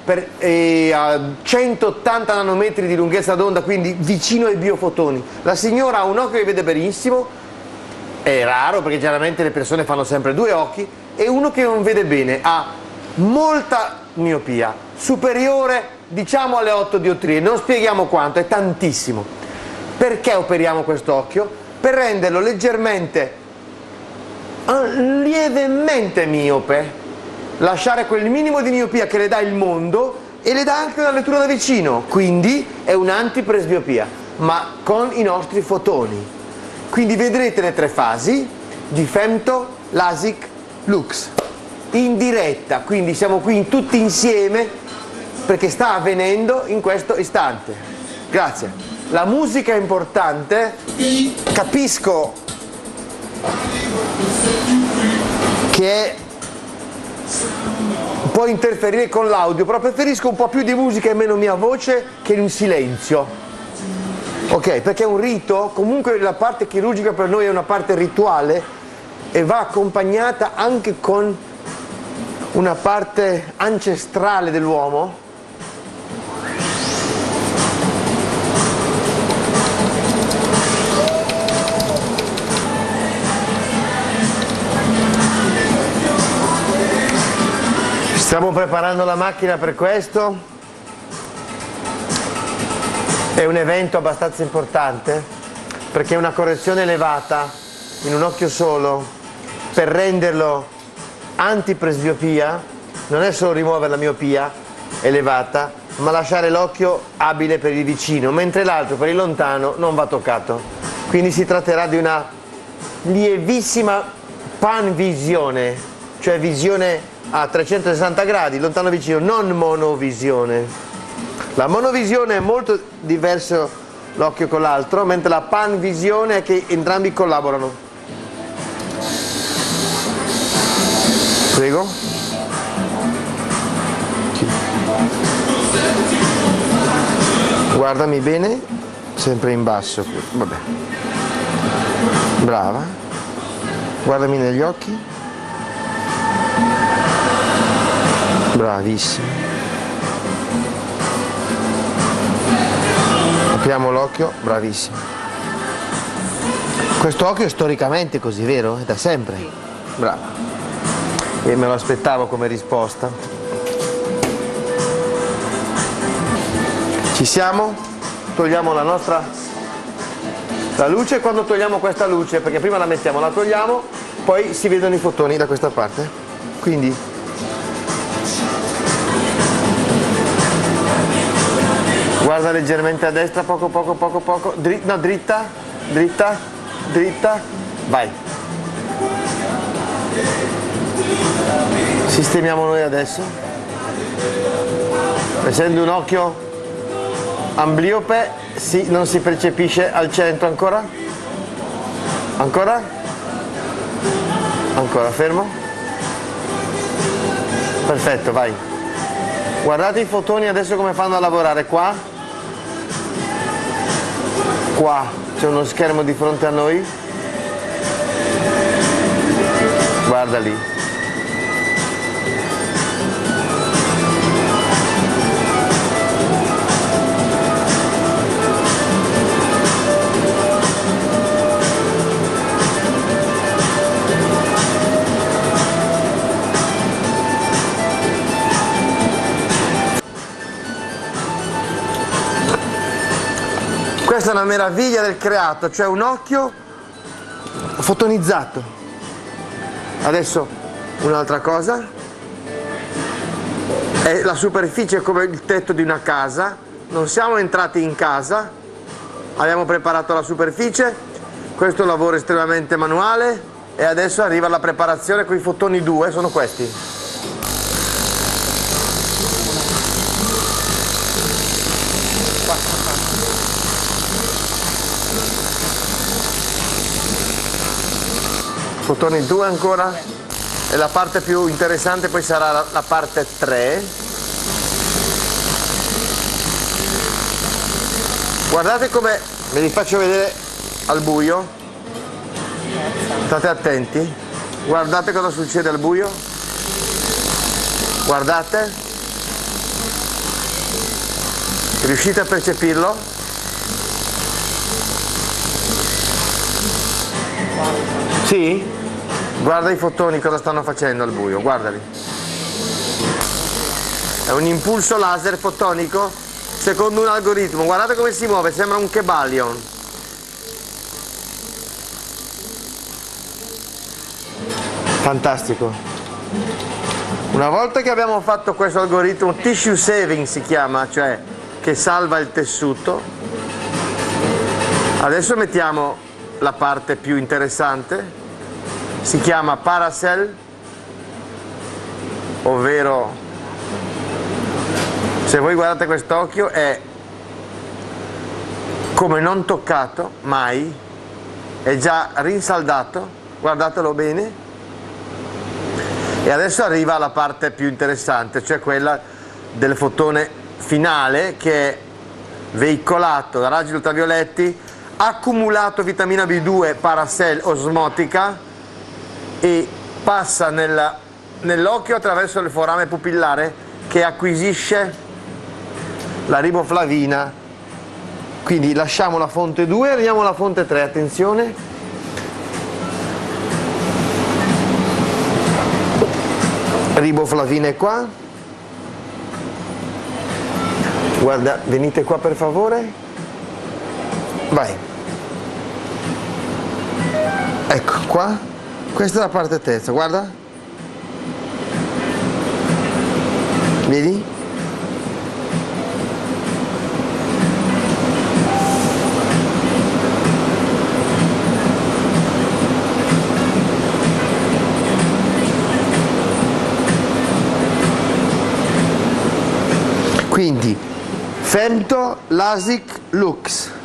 per, eh, a 180 nanometri di lunghezza d'onda, quindi vicino ai biofotoni. La signora ha un occhio che vede benissimo, è raro perché generalmente le persone fanno sempre due occhi, e uno che non vede bene, ha molta miopia, superiore diciamo alle 8 diottrie, non spieghiamo quanto, è tantissimo. Perché operiamo questo occhio? Per renderlo leggermente, eh, lievemente miope, lasciare quel minimo di miopia che le dà il mondo e le dà anche una lettura da vicino, quindi è un'antipresbiopia, ma con i nostri fotoni. Quindi vedrete le tre fasi di Femto, Lasik, Lux. In diretta, quindi siamo qui tutti insieme perché sta avvenendo in questo istante. Grazie. La musica è importante, capisco che può interferire con l'audio, però preferisco un po' più di musica e meno mia voce che in silenzio. Ok, perché è un rito, comunque la parte chirurgica per noi è una parte rituale e va accompagnata anche con una parte ancestrale dell'uomo. Stiamo preparando la macchina per questo. È un evento abbastanza importante perché una correzione elevata in un occhio solo per renderlo antipresbiopia, non è solo rimuovere la miopia elevata, ma lasciare l'occhio abile per il vicino, mentre l'altro per il lontano non va toccato. Quindi si tratterà di una lievissima panvisione, cioè visione a 360 gradi, lontano vicino, non monovisione. La monovisione è molto diverso l'occhio con l'altro, mentre la panvisione è che entrambi collaborano. Prego. Guardami bene, sempre in basso. Vabbè. Brava. Guardami negli occhi. Bravissimo. Apriamo l'occhio, bravissimo. Questo occhio è storicamente così, vero? È da sempre? Bravo. E me lo aspettavo come risposta. Ci siamo? Togliamo la nostra la luce quando togliamo questa luce, perché prima la mettiamo, la togliamo, poi si vedono i fotoni da questa parte. Quindi guarda leggermente a destra, poco poco poco poco, Dri- no, dritta, dritta, dritta, vai. Sistemiamo noi adesso. Essendo un occhio ambliope, sì, non si percepisce al centro ancora? Ancora? Ancora, fermo? Perfetto, vai. Guardate i fotoni adesso come fanno a lavorare qua. Qua c'è uno schermo di fronte a noi. Guarda lì. Questa è una meraviglia del creato, cioè un occhio fotonizzato. Adesso un'altra cosa, è la superficie come il tetto di una casa, non siamo entrati in casa, abbiamo preparato la superficie, questo è un lavoro estremamente manuale. E adesso arriva la preparazione con i fotoni 2, sono questi. Fotoni 2 ancora. E la parte più interessante poi sarà la, la parte 3 guardate come ve li faccio vedere al buio. State attenti. Guardate cosa succede al buio. Guardate. Riuscite a percepirlo? Sì? Guarda i fotoni cosa stanno facendo al buio, guardali. È un impulso laser fotonico secondo un algoritmo. Guardate come si muove, sembra un kebalion. Fantastico. Una volta che abbiamo fatto questo algoritmo, tissue saving si chiama, cioè che salva il tessuto, adesso mettiamo la parte più interessante, si chiama Paracel, ovvero se voi guardate quest'occhio è come non toccato mai, è già rinsaldato, guardatelo bene. E adesso arriva la parte più interessante, cioè quella del fotone finale che è veicolato da raggi ultravioletti, accumulato vitamina B2 paracel osmotica e passa nell'occhio attraverso il forame pupillare che acquisisce la riboflavina. Quindi lasciamo la fonte 2 e arriviamo alla fonte 3, attenzione. Riboflavina è qua. Guarda, venite qua per favore. Vai. Ecco qua. Questa è la parte terza, guarda. Vedi? Quindi Femto Lasic Lux.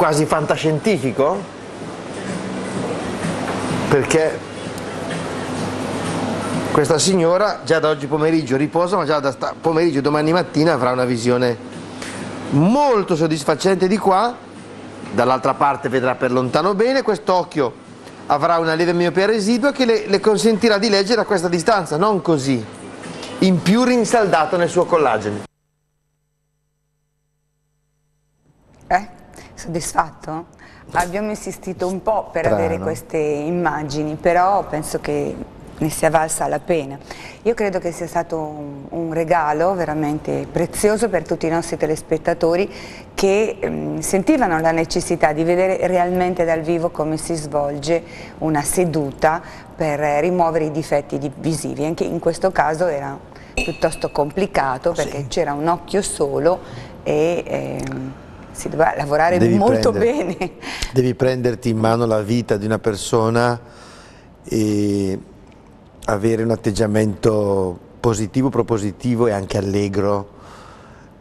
Quasi fantascientifico? Perché questa signora già da oggi pomeriggio riposa, ma già da pomeriggio domani mattina avrà una visione molto soddisfacente di qua, dall'altra parte vedrà per lontano bene, quest'occhio avrà una lieve miopia residua che le, le consentirà di leggere a questa distanza, non così, in più rinsaldato nel suo collagene. Eh? Soddisfatto? Abbiamo insistito un po' per Strano. avere queste immagini, però penso che ne sia valsa la pena. Io credo che sia stato un, un regalo veramente prezioso per tutti i nostri telespettatori che ehm, sentivano la necessità di vedere realmente dal vivo come si svolge una seduta per eh, rimuovere i difetti di- visivi. Anche in questo caso era piuttosto complicato perché c'era un occhio solo e ehm, si doveva lavorare Devi molto prendere- bene. Devi prenderti in mano la vita di una persona e avere un atteggiamento positivo, propositivo e anche allegro,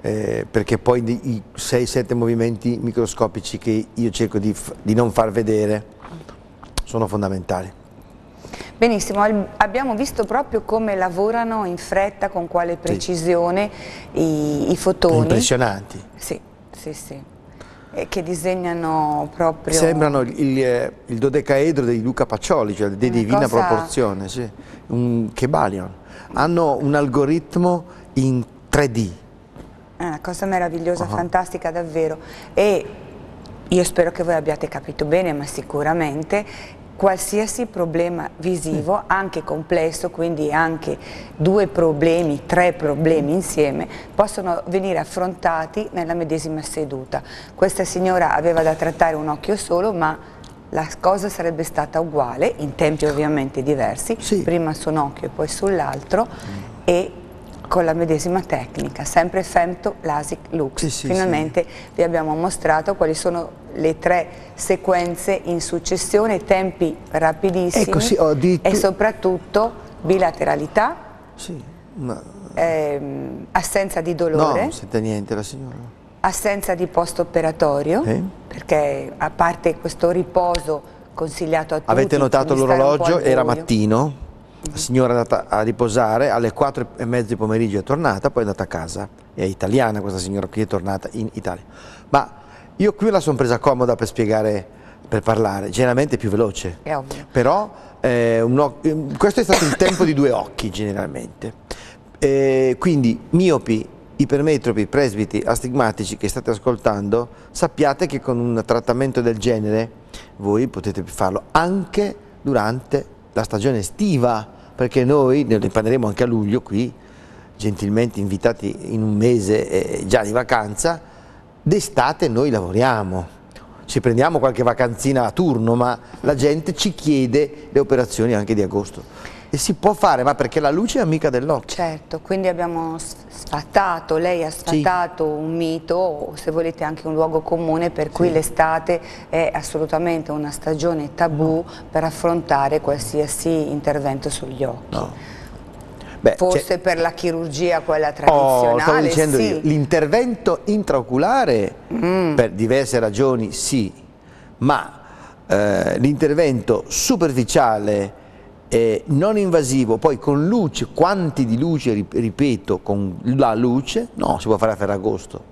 eh, perché poi i 6-7 movimenti microscopici che io cerco di, di non far vedere sono fondamentali. Benissimo, abbiamo visto proprio come lavorano in fretta, con quale precisione i, i fotoni. Impressionanti. Sì, sì, sì. E che disegnano proprio... Sembrano il, il, eh, dodecaedro di Luca Pacioli, cioè di divina cosa- proporzione, sì. un Kebalion. Hanno un algoritmo in 3D. È una cosa meravigliosa, Ah. fantastica davvero. E io spero che voi abbiate capito bene, ma sicuramente qualsiasi problema visivo, anche complesso, quindi anche due problemi, tre problemi insieme, possono venire affrontati nella medesima seduta. Questa signora aveva da trattare un occhio solo, ma la cosa sarebbe stata uguale, in tempi ovviamente diversi, Sì. prima su un occhio e poi sull'altro, e con la medesima tecnica, sempre Femto Lasic Lux. Sì, sì, Finalmente vi abbiamo mostrato quali sono le tre sequenze in successione, tempi rapidissimi Ecco, sì, ho addirittura- e soprattutto bilateralità, Sì, ma ehm, assenza di dolore, no, sente niente la signora. assenza di post-operatorio, Sì. perché a parte questo riposo consigliato a tutti, Avete notato l'orologio? Era mattino, la signora è andata a riposare, alle 4 e mezza di pomeriggio è tornata, poi è andata a casa. È italiana questa signora qui, è tornata in Italia. Ma io qui la sono presa comoda per spiegare, per parlare, generalmente è più veloce. È. Però eh, un eh, questo è stato il tempo di due occhi generalmente. Eh, quindi miopi, ipermetropi, presbiti, astigmatici che state ascoltando, sappiate che con un trattamento del genere voi potete farlo anche durante la stagione estiva, perché noi ne riparleremo anche a luglio qui, gentilmente invitati in un mese eh, già di vacanza, d'estate noi lavoriamo. Ci prendiamo qualche vacanzina a turno, ma la gente ci chiede le operazioni anche di agosto. E si può fare, ma perché la luce è amica dell'occhio. Certo, quindi abbiamo sfatato, lei ha sfatato sì. un mito, o se volete anche un luogo comune, per cui sì. l'estate è assolutamente una stagione tabù no. per affrontare qualsiasi intervento sugli occhi. No. Beh, Forse per la chirurgia quella tradizionale, oh, stavo dicendo sì. l'intervento intraoculare mm. per diverse ragioni sì, ma eh, l'intervento superficiale eh, non invasivo, poi con luce, quanti di luce, ripeto, con la luce, no, si può fare a Ferragosto.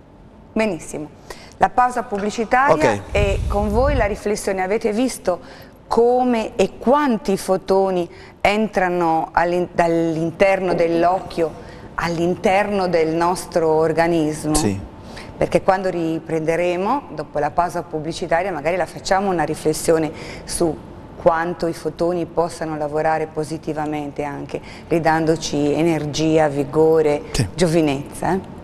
Benissimo. La pausa pubblicitaria okay. e con voi la riflessione. Avete visto come e quanti fotoni entrano dall'interno dell'occhio all'interno del nostro organismo. Sì. Perché quando riprenderemo, dopo la pausa pubblicitaria, magari la facciamo una riflessione su quanto i fotoni possano lavorare positivamente anche, ridandoci energia, vigore, sì. giovinezza. Eh?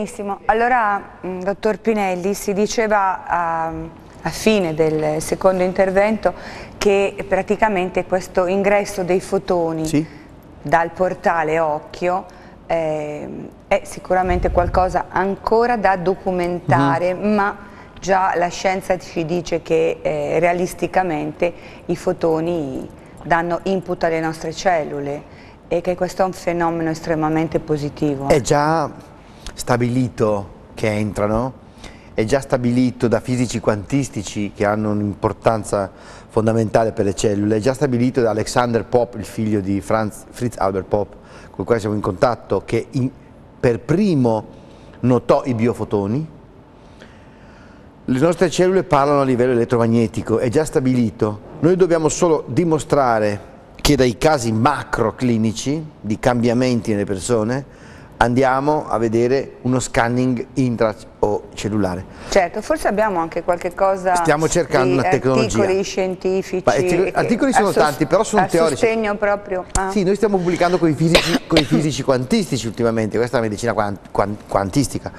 Benissimo, allora mm, dottor Pinelli si diceva a, a, fine del secondo intervento che praticamente questo ingresso dei fotoni sì. dal portale occhio eh, è sicuramente qualcosa ancora da documentare, mhm. -huh. ma già la scienza ci dice che eh, realisticamente i fotoni danno input alle nostre cellule e che questo è un fenomeno estremamente positivo. È già stabilito che entrano, è già stabilito da fisici quantistici che hanno un'importanza fondamentale per le cellule, è già stabilito da Alexander Popp, il figlio di Franz, Fritz Albert Popp, con il quale siamo in contatto, che in, per primo notò i biofotoni. Le nostre cellule parlano a livello elettromagnetico, è già stabilito. Noi dobbiamo solo dimostrare che dai casi macroclinici di cambiamenti nelle persone andiamo a vedere uno scanning intra o cellulare. Certo, forse abbiamo anche qualche cosa Stiamo cercando una tecnologia. articoli scientifici. Ma, articoli sono tanti, però sono teorici. sostegno proprio. Ah. Sì, noi stiamo pubblicando con i fisici, con i fisici quantistici ultimamente, questa è la medicina quant, quant, quantistica.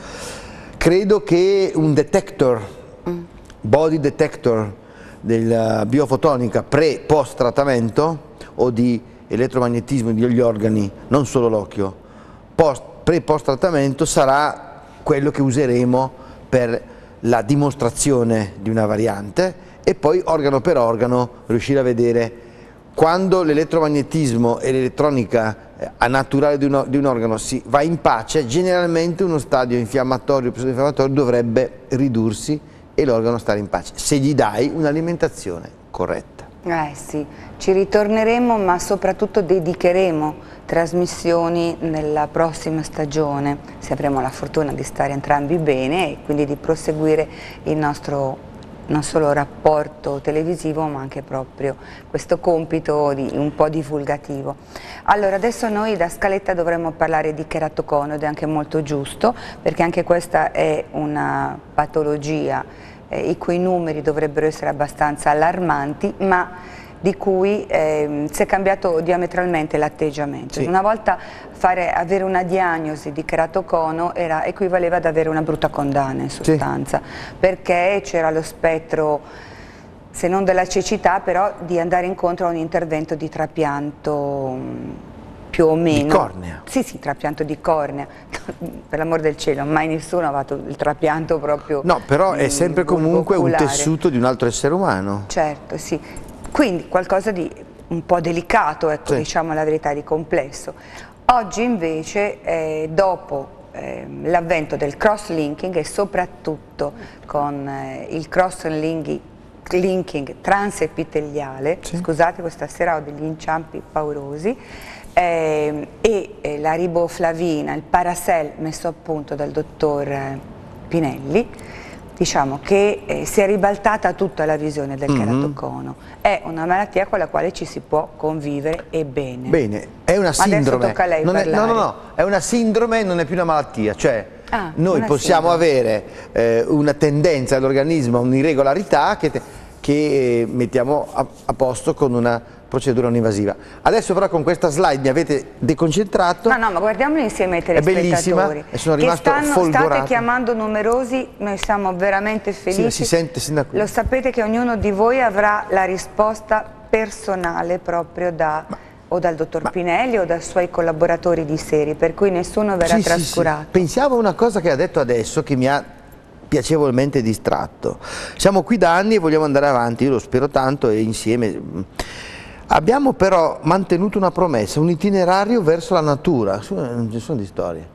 Credo che un detector, mm. body detector della biofotonica pre-post trattamento o di elettromagnetismo degli organi, non solo l'occhio, post pre e post trattamento sarà quello che useremo per la dimostrazione di una variante e poi organo per organo riuscire a vedere quando l'elettromagnetismo e l'elettronica eh, naturale di, uno, di, un organo si va in pace, generalmente uno stadio infiammatorio infiammatorio dovrebbe ridursi e l'organo stare in pace, se gli dai un'alimentazione corretta. Eh sì, ci ritorneremo ma soprattutto dedicheremo trasmissioni nella prossima stagione, se avremo la fortuna di stare entrambi bene e quindi di proseguire il nostro non solo rapporto televisivo ma anche proprio questo compito di, un po' divulgativo. Allora adesso noi da Scaletta dovremmo parlare di cheratocono ed è anche molto giusto perché anche questa è una patologia eh, i cui numeri dovrebbero essere abbastanza allarmanti ma di cui eh, si è cambiato diametralmente l'atteggiamento. Sì. Una volta fare, avere una diagnosi di keratocono era, equivaleva ad avere una brutta condanna in sostanza, sì. perché c'era lo spettro se non della cecità, però di andare incontro a un intervento di trapianto più o meno. Di cornea? Sì, sì, trapianto di cornea. <laughs> per l'amor del cielo, mai nessuno ha fatto il trapianto proprio No, però è sempre comunque oculare. un tessuto di un altro essere umano. Certo, sì. Quindi qualcosa di un po' delicato, ecco, sì. diciamo la verità, di complesso. Oggi invece, eh, dopo eh, l'avvento del cross-linking e soprattutto con eh, il cross-linking linking transepiteliale, sì. scusate questa sera ho degli inciampi paurosi, eh, e la riboflavina, il paracel messo a punto dal dottor eh, Pinelli, diciamo che eh, si è ribaltata tutta la visione del Mhm. keratocono. È una malattia con la quale ci si può convivere e bene. Bene, è una adesso sindrome. tocca a lei non è, no, no, no, è una sindrome, non è più una malattia. Cioè, Ah, noi possiamo sindrome. avere eh, una tendenza dell'organismo a un'irregolarità che, che, eh, mettiamo a, a posto con una procedura non invasiva. Adesso però con questa slide mi avete deconcentrato. No, no, ma guardiamolo insieme ai È bellissima telespettatori. e sono che rimasto stanno, state folgorato. chiamando numerosi, noi siamo veramente felici. si sente sin da qui. Lo sapete che ognuno di voi avrà la risposta personale proprio da o dal dottor Pinelli o dai suoi collaboratori di serie, per cui nessuno verrà Sì, sì, sì. trascurato. Pensavo a una cosa che ha detto adesso che mi ha piacevolmente distratto. Siamo qui da anni e vogliamo andare avanti, io lo spero tanto e insieme. Abbiamo però mantenuto una promessa, un itinerario verso la natura, Su- non ci sono di storie,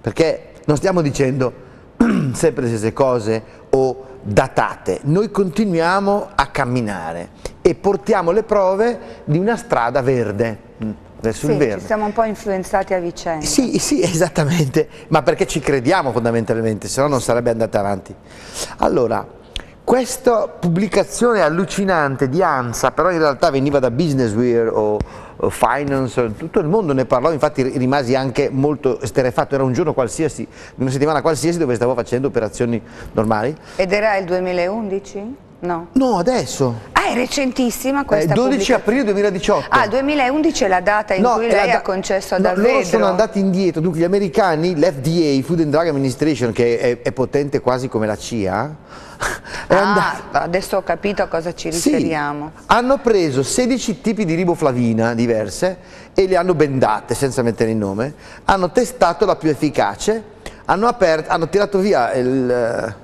perché non stiamo dicendo <clears throat> sempre le stesse cose o datate, noi continuiamo a camminare e portiamo le prove di una strada verde, mm, verso Sì, il verde. ci siamo un po' influenzati a vicenda. Sì, sì, <laughs> esattamente, ma perché ci crediamo fondamentalmente, se no non sarebbe andata avanti. Allora, questa pubblicazione allucinante di ANSA, però in realtà veniva da Business Week o, o Finance, tutto il mondo ne parlò, infatti rimasi anche molto esterefatto, era un giorno qualsiasi, una settimana qualsiasi dove stavo facendo operazioni normali. Ed era il 2011? No. No, adesso, Ah, è recentissima eh, questa 12 pubblicazione. aprile 2018. Ah, il 2011 è la data in No, cui lei da- ha concesso ad no, Alvedro. Loro sono andati indietro, dunque gli americani, l'FDA, Food and Drug Administration, che è, è potente quasi come la CIA, Ah, adesso ho capito a cosa ci Sì, riferiamo. hanno preso 16 tipi di riboflavina diverse e le hanno bendate senza mettere il nome, hanno testato la più efficace, hanno, aperto, hanno tirato via il, eh,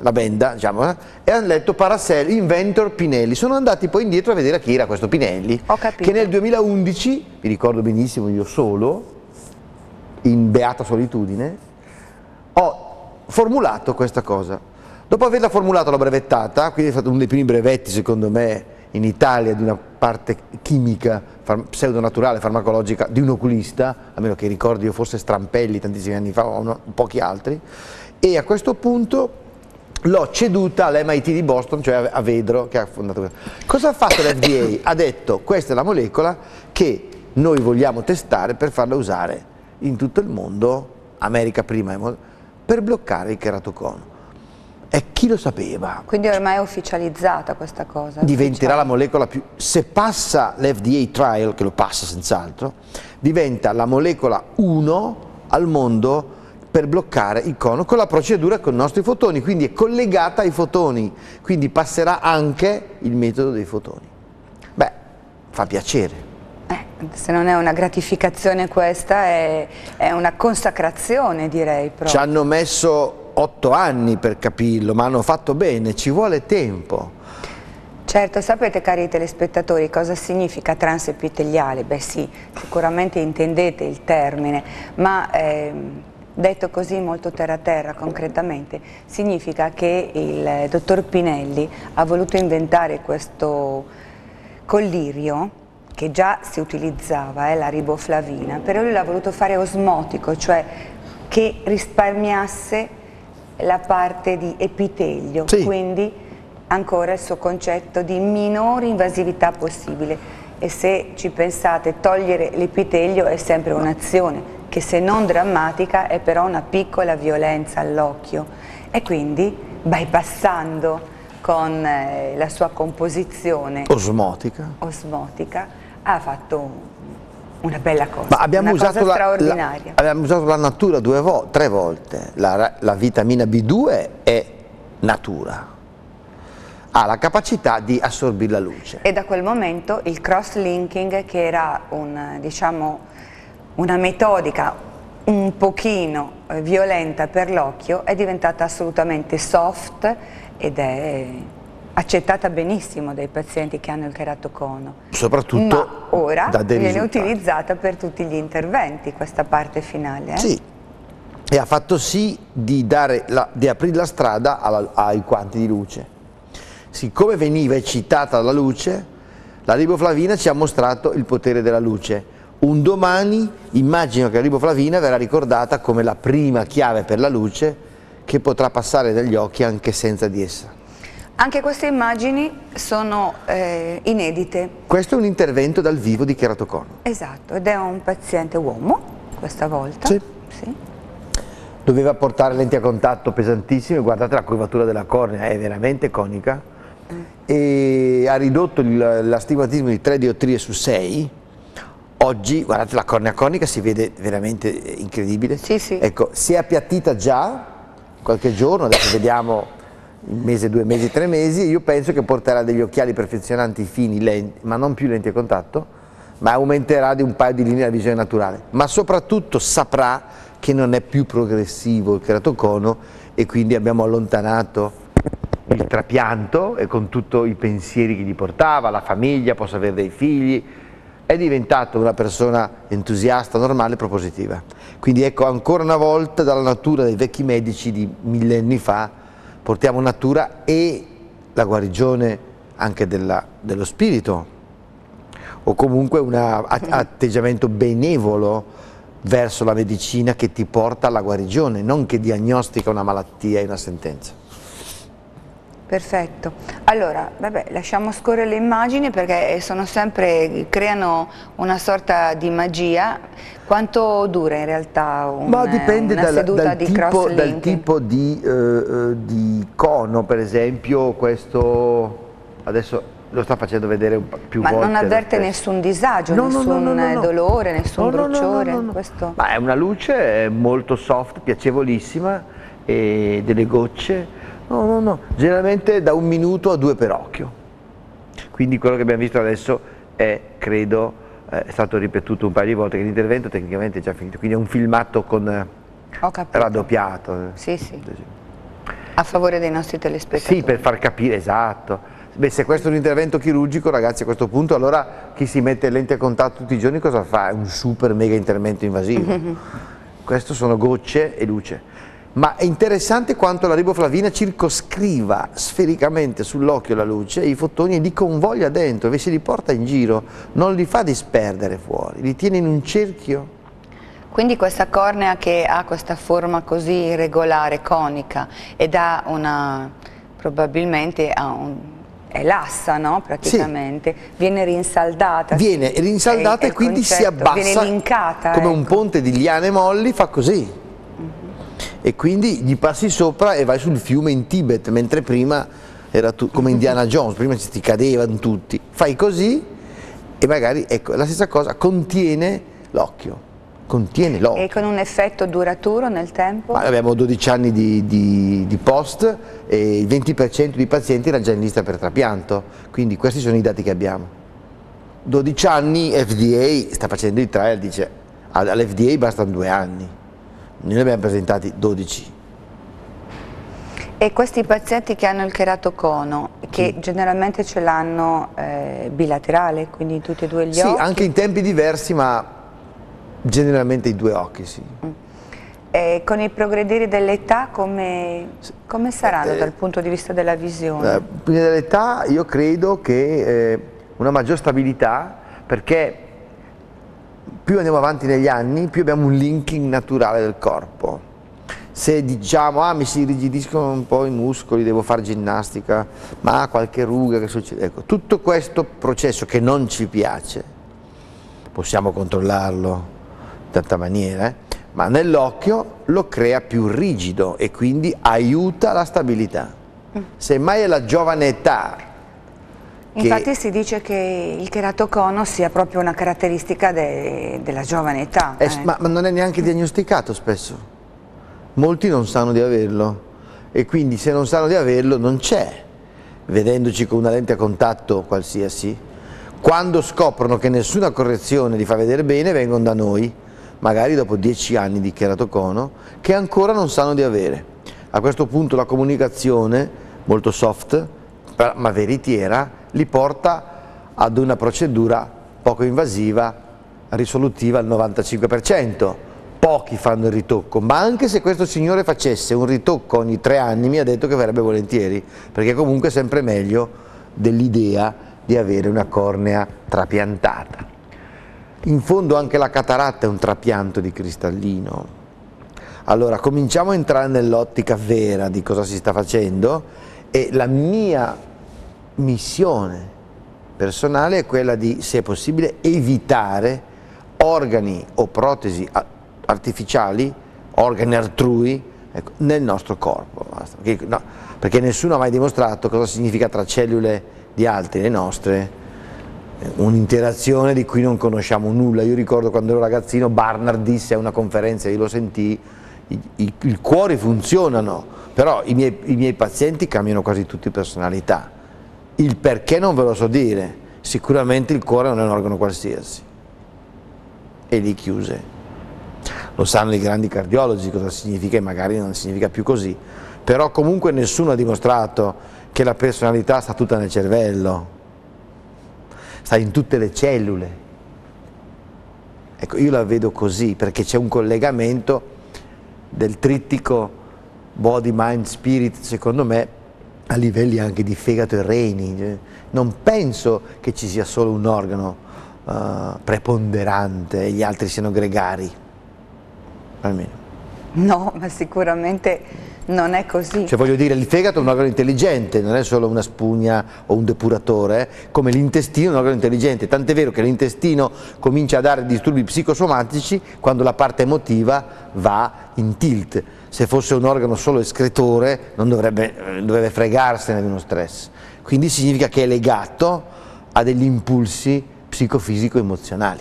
la benda diciamo, eh, e hanno letto Paracel Inventor Pinelli. Sono andati poi indietro a vedere chi era questo Pinelli, Ho capito. che nel 2011, mi ricordo benissimo io solo, in beata solitudine, ho formulato questa cosa. Dopo averla formulata l'ho brevettata, quindi è stato uno dei primi brevetti secondo me in Italia di una parte chimica, far- pseudonaturale, farmacologica di un oculista, a meno che ricordi io forse Strampelli tantissimi anni fa o uno- pochi altri, e a questo punto l'ho ceduta all'MIT di Boston, cioè a Vedro che ha fondato questo. Cosa ha fatto l'FDA? Ha detto questa è la molecola che noi vogliamo testare per farla usare in tutto il mondo, America prima, per bloccare il keratocono. E chi lo sapeva? Quindi ormai è ufficializzata questa cosa. diventerà la molecola più... Se passa l'FDA trial, che lo passa senz'altro, diventa la molecola 1 al mondo per bloccare il cono con la procedura con i nostri fotoni, quindi è collegata ai fotoni, quindi passerà anche il metodo dei fotoni. Beh, fa piacere. Eh, se non è una gratificazione questa, è, è una consacrazione direi Ci proprio. hanno messo otto anni per capirlo, ma hanno fatto bene, ci vuole tempo. Certo, sapete cari telespettatori cosa significa transepiteliale? Beh sì, sicuramente intendete il termine, ma ehm, detto così molto terra terra concretamente, significa che il dottor Pinelli ha voluto inventare questo collirio che già si utilizzava, è la riboflavina, però lui l'ha voluto fare osmotico, cioè che risparmiasse la parte di epitelio, Sì. quindi ancora il suo concetto di minore invasività possibile e se ci pensate togliere l'epitelio è sempre un'azione che se non drammatica è però una piccola violenza all'occhio e quindi bypassando con eh, la sua composizione Osmotica. osmotica ha fatto una bella cosa, Ma abbiamo una usato, cosa la, straordinaria. la- abbiamo usato la natura due vo- tre volte. La, la vitamina B2 è natura, ha la capacità di assorbire la luce. E da quel momento il cross-linking, che era un, diciamo, una metodica un pochino eh, violenta per l'occhio, è diventata assolutamente soft ed è accettata benissimo dai pazienti che hanno il keratocono. Soprattutto Ma ora viene risultati. utilizzata per tutti gli interventi, questa parte finale. eh? Sì, e ha fatto sì di, dare la- di aprire la strada alla- ai quanti di luce. Siccome veniva eccitata la luce, la riboflavina ci ha mostrato il potere della luce. Un domani immagino che la riboflavina verrà ricordata come la prima chiave per la luce che potrà passare dagli occhi anche senza di essa. Anche queste immagini sono eh, inedite. Questo è un intervento dal vivo di keratocono. Esatto, ed è un paziente uomo questa volta. Sì. Sì. Doveva portare lenti a contatto pesantissime, guardate la curvatura della cornea, è veramente conica e ha ridotto l'astigmatismo di 3 diottrie su 6. Oggi, guardate la cornea conica, si vede veramente incredibile. Sì, sì. Ecco, si è appiattita già qualche giorno, adesso vediamo un mese, due mesi, tre mesi, io penso che porterà degli occhiali perfezionanti fini, lenti, ma non più lenti a contatto, ma aumenterà di un paio di linee la visione naturale, ma soprattutto saprà che non è più progressivo il keratocono e quindi abbiamo allontanato il trapianto e con tutti i pensieri che gli portava, la famiglia, possa avere dei figli, è diventato una persona entusiasta, normale e propositiva. Quindi ecco, ancora una volta dalla natura dei vecchi medici di millenni fa, portiamo natura e la guarigione anche della- dello spirito, o comunque un <laughs> atteggiamento benevolo verso la medicina che ti porta alla guarigione, non che diagnostica una malattia e una sentenza. Perfetto. Allora, vabbè, lasciamo scorrere le immagini perché sono sempre, creano una sorta di magia. Quanto dura in realtà un- Ma dipende una dal, seduta dal di tipo, dal tipo di, eh, eh, di cono, per esempio questo adesso lo sta facendo vedere un po' più Ma volte. non avverte nessun disagio, No, nessun no, no, dolore, nessun bruciore? Ma è una luce molto soft, piacevolissima, e delle gocce. No, no, no, generalmente da un minuto a due per occhio. Quindi quello che abbiamo visto adesso è, credo, eh, è stato ripetuto un paio di volte, che l'intervento tecnicamente è già finito. Quindi è un filmato con eh, raddoppiato. Sì, sì. A favore dei nostri telespettatori. Sì, per far capire, esatto. Beh, se questo è un intervento chirurgico, ragazzi, a questo punto, allora chi si mette lente a contatto tutti i giorni cosa fa? È un super mega intervento invasivo. <laughs> Questo sono gocce e luce. Ma è interessante quanto la riboflavina circoscriva sfericamente sull'occhio la luce e i fotoni e li convoglia dentro, e se li porta in giro, non li fa disperdere fuori, li tiene in un cerchio. Quindi questa cornea che ha questa forma così irregolare, conica, ed ha una, probabilmente ha un, è lassa, no? Praticamente, viene rinsaldata. Viene sì. rinsaldata È- e quindi si concetto, abbassa Viene linkata. come un ecco. ponte di liane molli, fa così. E quindi gli passi sopra e vai sul fiume in Tibet, mentre prima era come Indiana Jones, prima ci ti cadevano tutti. Fai così e magari, ecco, la stessa cosa contiene l'occhio, contiene l'occhio. E con un effetto duraturo nel tempo? Ma abbiamo 12 anni di, di- di post e il 20% dei pazienti era già in lista per trapianto, quindi questi sono i dati che abbiamo. 12 anni FDA sta facendo i trial, dice "All- all'FDA bastano due anni, noi ne abbiamo presentati 12. E questi pazienti che hanno il keratocono, che generalmente ce l'hanno eh, bilaterale, quindi in tutti e due gli Sì, occhi, anche in tempi diversi, ma generalmente i due occhi, sì. eh, con il progredire dell'età come, come saranno Eh, dal punto di vista della visione? Eh, dell'età io credo che eh, una maggior stabilità perché più andiamo avanti negli anni più abbiamo un linking naturale del corpo. Se diciamo ah mi si irrigidiscono un po' i muscoli devo fare ginnastica ma qualche ruga che succede ecco tutto questo processo che non ci piace possiamo controllarlo in tanta maniera eh, ma nell'occhio lo crea più rigido e quindi aiuta la stabilità. Semmai è la giovane età Infatti si dice che il keratocono sia proprio una caratteristica de- della giovane età. Eh, eh. ma, ma non è neanche diagnosticato spesso. Molti non sanno di averlo e quindi se non sanno di averlo non c'è, vedendoci con una lente a contatto qualsiasi. Quando scoprono che nessuna correzione li fa vedere bene vengono da noi, magari dopo dieci anni di keratocono, che ancora non sanno di avere. A questo punto la comunicazione, molto soft, ma veritiera, li porta ad una procedura poco invasiva, risolutiva al 95%. Pochi fanno il ritocco, ma anche se questo signore facesse un ritocco ogni tre anni mi ha detto che verrebbe volentieri, perché comunque è sempre meglio dell'idea di avere una cornea trapiantata. In fondo anche la cataratta è un trapianto di cristallino. Allora, cominciamo a entrare nell'ottica vera di cosa si sta facendo e la mia missione personale è quella di, se possibile, evitare organi o protesi artificiali, organi altrui, ecco, nel nostro corpo. Perché, no, perché nessuno ha mai dimostrato cosa significa tra cellule di altri le nostre eh, un'interazione di cui non conosciamo nulla. Io ricordo quando ero ragazzino Barnard disse a una conferenza, io lo sentii, i, i, i cuori funzionano, però i miei, i miei pazienti cambiano quasi tutti personalità. Il perché non ve lo so dire, sicuramente il cuore non è un organo qualsiasi. E lì chiuse. Lo sanno i grandi cardiologi cosa significa e magari non significa più così, però comunque nessuno ha dimostrato che la personalità sta tutta nel cervello, sta in tutte le cellule. Ecco, io la vedo così perché c'è un collegamento del trittico body, mind, spirit, secondo me, a livelli anche di fegato e reni. Non penso che ci sia solo un organo eh, preponderante e gli altri siano gregari. Almeno. No, ma sicuramente non è così. Cioè voglio dire, il fegato è un organo intelligente, non è solo una spugna o un depuratore, eh, come l'intestino è un organo intelligente, tant'è vero che l'intestino comincia a dare disturbi psicosomatici quando la parte emotiva va in tilt. Se fosse un organo solo escretore non dovrebbe, eh, dovrebbe fregarsene di uno stress. Quindi significa che è legato a degli impulsi psicofisico-emozionali.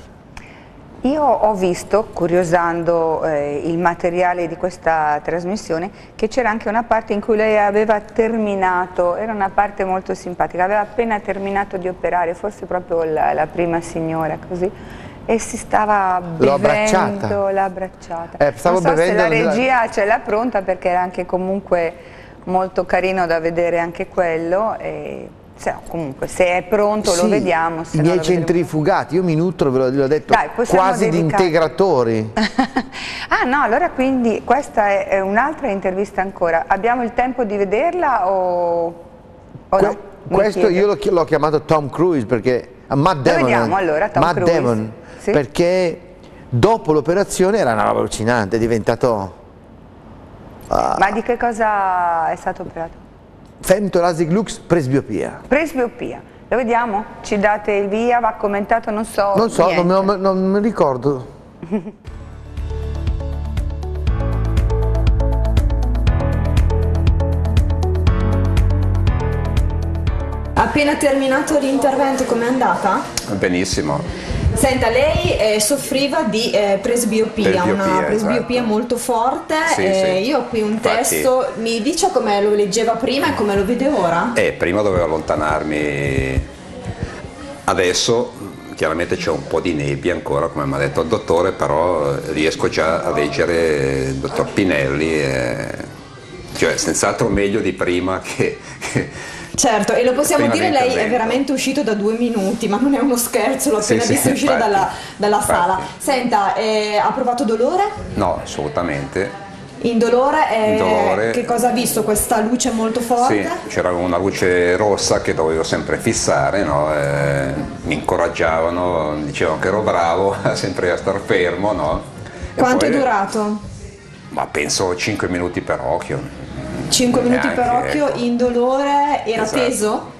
Io ho visto, curiosando eh, il materiale di questa trasmissione, che c'era anche una parte in cui lei aveva terminato, era una parte molto simpatica, aveva appena terminato di operare, forse proprio la, la prima signora così, e si stava bevendo, abbracciata. l'ha abbracciata. Eh, stavo non so se la regia ce l'ha pronta perché era anche comunque molto carino da vedere anche quello. E, se no, comunque se è pronto lo Sì, vediamo. se I miei lo centrifugati, io mi nutro, ve l'ho, detto, Dai, quasi di integratori. <laughs> ah no, allora quindi questa è, un'altra intervista ancora. Abbiamo il tempo di vederla o, o Que- no? Questo io l'ho, chi- l'ho chiamato Tom Cruise perché a Matt Lo Damon, vediamo allora, Tom Matt Cruise. Damon, Sì. perché dopo l'operazione era una roba allucinante, è diventato Ma di che cosa è stato operato? femtolasic lux presbiopia. Presbiopia. Lo vediamo? Ci date il via? Va commentato? Non so. Non so, non, me- non mi ricordo. Appena terminato l'intervento, com'è andata? Benissimo. Senta, lei eh, soffriva di eh, presbiopia, Presbiopia, una presbiopia esatto. molto forte. Sì, eh, sì. Io ho qui un Infatti- testo, mi dice come lo leggeva prima e come lo vede ora? E prima dovevo allontanarmi. Adesso chiaramente c'è un po' di nebbia ancora, come mi ha detto il dottore, però eh, riesco già a leggere il dottor Pinelli. eh, cioè, senz'altro meglio di prima che. che- Certo, e lo possiamo Prima dire, lei è veramente uscito da due minuti, ma non è uno scherzo, l'ho Sì, appena sì, visto uscire infatti. dalla, dalla Infatti. sala. Senta, eh, ha provato dolore? No, assolutamente. Indolore? Eh, Indolore. Che cosa ha visto? Questa luce molto Sì, forte? c'era una luce rossa che dovevo sempre fissare, no? Eh, mi incoraggiavano, dicevano che ero bravo <laughs> sempre a star fermo. No? Quanto è poi- durato? Ma penso 5 minuti per occhio. 5 minuti per Neanche, occhio, ecco. indolore, era Esatto. teso?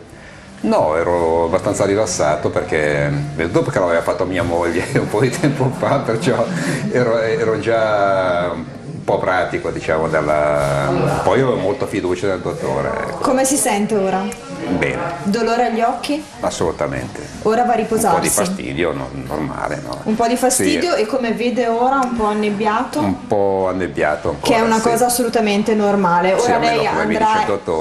No, ero abbastanza rilassato perché dopo che l'aveva fatto mia moglie <laughs> un po' di tempo fa, perciò ero, ero già un po' pratico, diciamo, dalla... poi ho molta fiducia nel dottore. ecco. Come si sente ora? Bene, Dolore agli occhi? assolutamente. Ora va a Un po' di riposarsi. fastidio, no- normale, no? Un po' di fastidio Sì, e come vede ora un po' annebbiato? un po' annebbiato ancora. Che è una sì. cosa assolutamente normale. Ora Sì, lei andrà.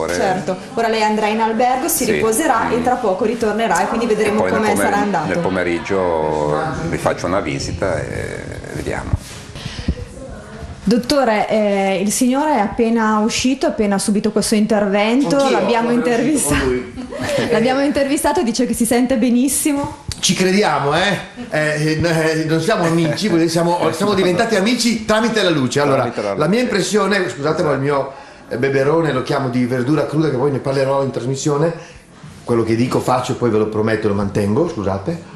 Certo, ora lei andrà in albergo, si riposerà e tra poco ritornerà e quindi vedremo come pomer- sarà andato. nel pomeriggio vi faccio una visita e vediamo. Dottore, eh, il signore è appena uscito, appena subito questo intervento, Anch'io, l'abbiamo intervistato. <laughs> l'abbiamo intervistato, dice che si sente benissimo. Ci crediamo, eh? Eh, eh, non siamo amici, voglio dire, siamo, siamo diventati amici tramite la luce. Allora, la mia impressione, scusate ma il mio eh, beberone lo chiamo di verdura cruda che poi ne parlerò in trasmissione, quello che dico faccio e poi ve lo prometto lo mantengo, scusate.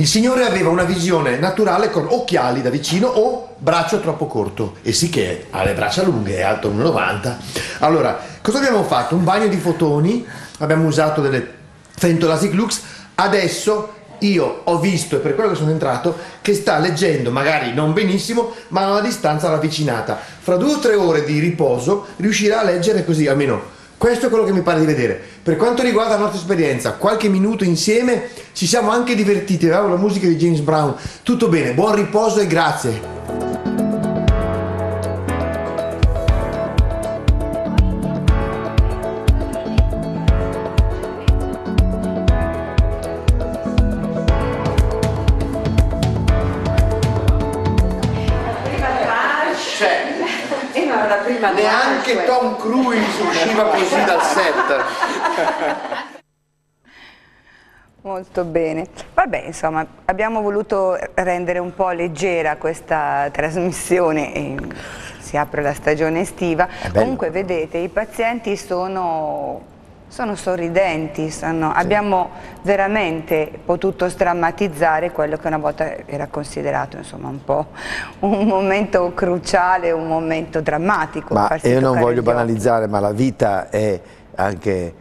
Il signore aveva una visione naturale con occhiali da vicino o braccio troppo corto e sì che ha le braccia lunghe, è alto 1,90. Allora, cosa abbiamo fatto? Un bagno di fotoni, abbiamo usato delle Fentolasic Lux, adesso io ho visto, e per quello che sono entrato, che sta leggendo, magari non benissimo, ma a una distanza ravvicinata. Fra due o tre ore di riposo riuscirà a leggere così, almeno questo è quello che mi pare di vedere. Per quanto riguarda la nostra esperienza, qualche minuto insieme ci siamo anche divertiti, avevamo la musica di James Brown. Tutto bene, buon riposo e grazie. Neanche Tom Cruise usciva così dal set. Molto bene. Vabbè, insomma, abbiamo voluto rendere un po' leggera questa trasmissione e si apre la stagione estiva. Comunque vedete, i pazienti sono sono sorridenti, sono, sì. abbiamo veramente potuto strammatizzare quello che una volta era considerato insomma, un po' un momento cruciale, un momento drammatico. Ma io non voglio banalizzare, ma la vita è anche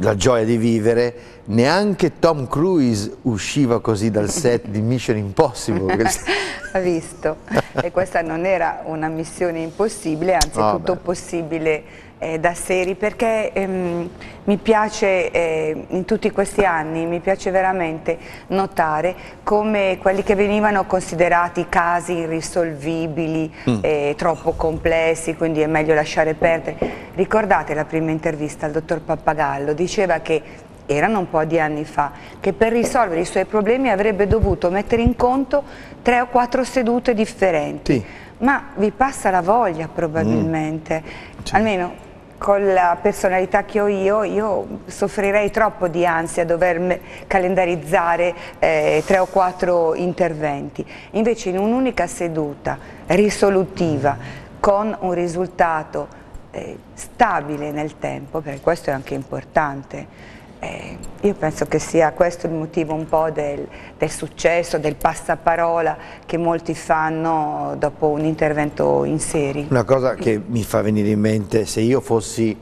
la gioia di vivere, neanche Tom Cruise usciva così dal set di Mission Impossible. <laughs> Ha visto, <laughs> e questa non era una missione impossibile, anzi è tutto beh. possibile eh, da seri perché ehm, mi piace eh, in tutti questi anni, mi piace veramente notare come quelli che venivano considerati casi irrisolvibili, mm. eh, troppo complessi, quindi è meglio lasciare perdere. Ricordate la prima intervista al dottor Pappagallo, diceva che erano un po' di anni fa, che per risolvere i suoi problemi avrebbe dovuto mettere in conto tre o quattro sedute differenti. Sì. Ma vi passa la voglia probabilmente, mm. almeno con la personalità che ho io, io soffrirei troppo di ansia a dover calendarizzare eh, tre o quattro interventi. Invece in un'unica seduta risolutiva con un risultato eh, stabile nel tempo, perché questo è anche importante, eh, io penso che sia questo il motivo un po' del, del, successo, del passaparola che molti fanno dopo un intervento in serie. Una cosa che mi fa venire in mente, se io fossi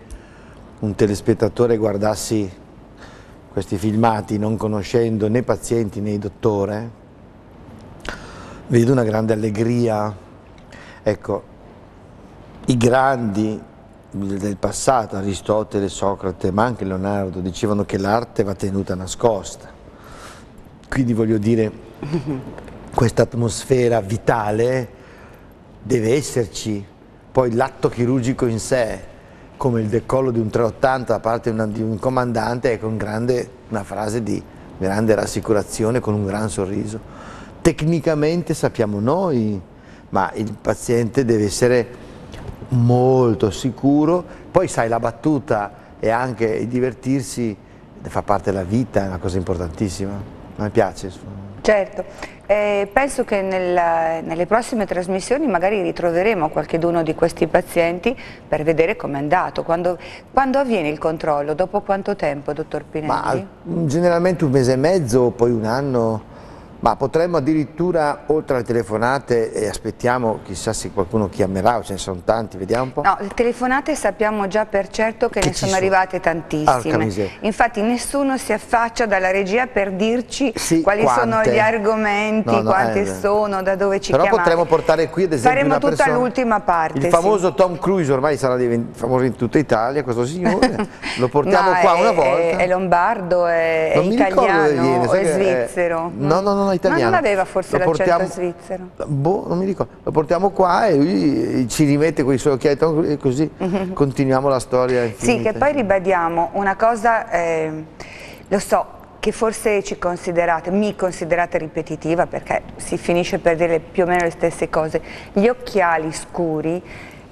un telespettatore e guardassi questi filmati non conoscendo né pazienti né dottore, vedo una grande allegria. Ecco, i grandi del passato, Aristotele, Socrate, ma anche Leonardo, dicevano che l'arte va tenuta nascosta. Quindi voglio dire, <laughs> questa atmosfera vitale deve esserci, poi l'atto chirurgico in sé, come il decollo di un 380 da parte di un comandante, è con grande, una frase di grande rassicurazione, con un gran sorriso. Tecnicamente sappiamo noi, ma il paziente deve essere molto sicuro, poi sai la battuta e anche il divertirsi fa parte della vita, è una cosa importantissima, a me piace. Certo, eh, penso che nel, nelle prossime trasmissioni magari ritroveremo qualcheduno di questi pazienti per vedere com'è andato. Quando, quando, avviene il controllo? Dopo quanto tempo, dottor Pinelli? Ma, generalmente un mese e mezzo, poi un anno ma potremmo addirittura, oltre alle telefonate, e aspettiamo, chissà se qualcuno chiamerà, o ce ne sono tanti, vediamo un po'. No, le telefonate sappiamo già per certo che, che ne sono, sono arrivate tantissime. Infatti nessuno si affaccia dalla regia per dirci sì, quali quante. sono gli argomenti, no, no, quante eh, sono, da dove ci Però chiamate. potremmo portare qui ad esempio Faremo una tutta l'ultima parte. Il famoso sì. Tom Cruise ormai sarà famoso in tutta Italia, questo signore, <laughs> lo portiamo qua è, una volta. È, è lombardo, è, è italiano, viene, è svizzero. no, no, no italiano. Ma non aveva forse l'accento svizzero? Boh, non mi ricordo. Lo portiamo qua e lui ci rimette quei suoi occhiali e così mhm. continuiamo la storia. Sì, che poi ribadiamo una cosa, eh, lo so, che forse ci considerate, mi considerate ripetitiva perché si finisce per dire più o meno le stesse cose. Gli occhiali scuri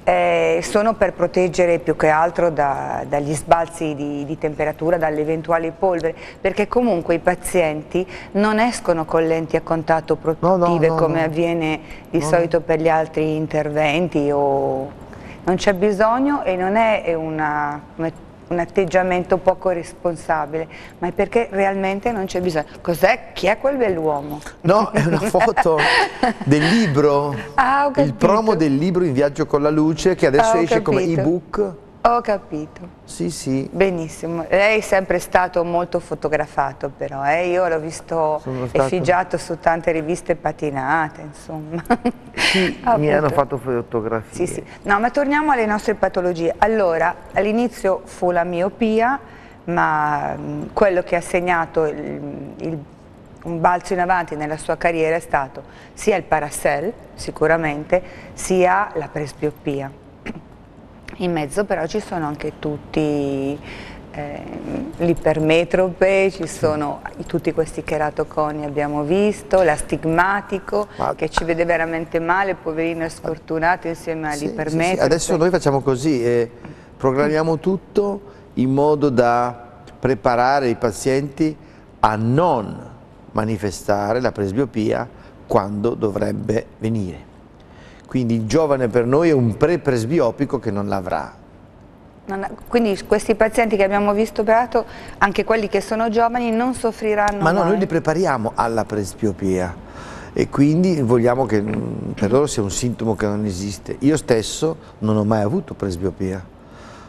eh, sono per proteggere più che altro da, dagli sbalzi di, di temperatura, dalle eventuali polveri, perché comunque i pazienti non escono con lenti a contatto protettive no, no, no, come avviene di solito per gli altri interventi o non c'è bisogno e non è una, un atteggiamento poco responsabile, ma è perché realmente non c'è bisogno. Cos'è? Chi è quel bell'uomo? No, è una foto <laughs> del libro, Ah, il promo del libro In viaggio con la luce che adesso Ah, esce come capito. ebook. Ho capito. Sì, sì. Benissimo, lei è sempre stato molto fotografato però, eh? io l'ho visto Sono stato- effigiato su tante riviste patinate, insomma. Sì, <laughs> mi Appunto. hanno fatto fotografie. Sì, sì. No, ma torniamo alle nostre patologie. Allora, all'inizio fu la miopia, ma mh, quello che ha segnato il- il- un balzo in avanti nella sua carriera è stato sia il Paracel, sicuramente, sia la presbiopia. In mezzo però ci sono anche tutti eh, l'ipermetrope, ci sono tutti questi cheratoconi abbiamo visto, l'astigmatico Ma- che ci vede veramente male, poverino è sfortunato insieme Sì, sì, all'ipermetrope. sì. Adesso noi facciamo così, eh, programmiamo tutto in modo da preparare i pazienti a non manifestare la presbiopia quando dovrebbe venire. Quindi il giovane per noi è un pre-presbiopico che non l'avrà. Quindi questi pazienti che abbiamo visto operato, anche quelli che sono giovani, non soffriranno Ma no, mai. noi li prepariamo alla presbiopia e quindi vogliamo che mm, per loro sia un sintomo che non esiste. Io stesso non ho mai avuto presbiopia.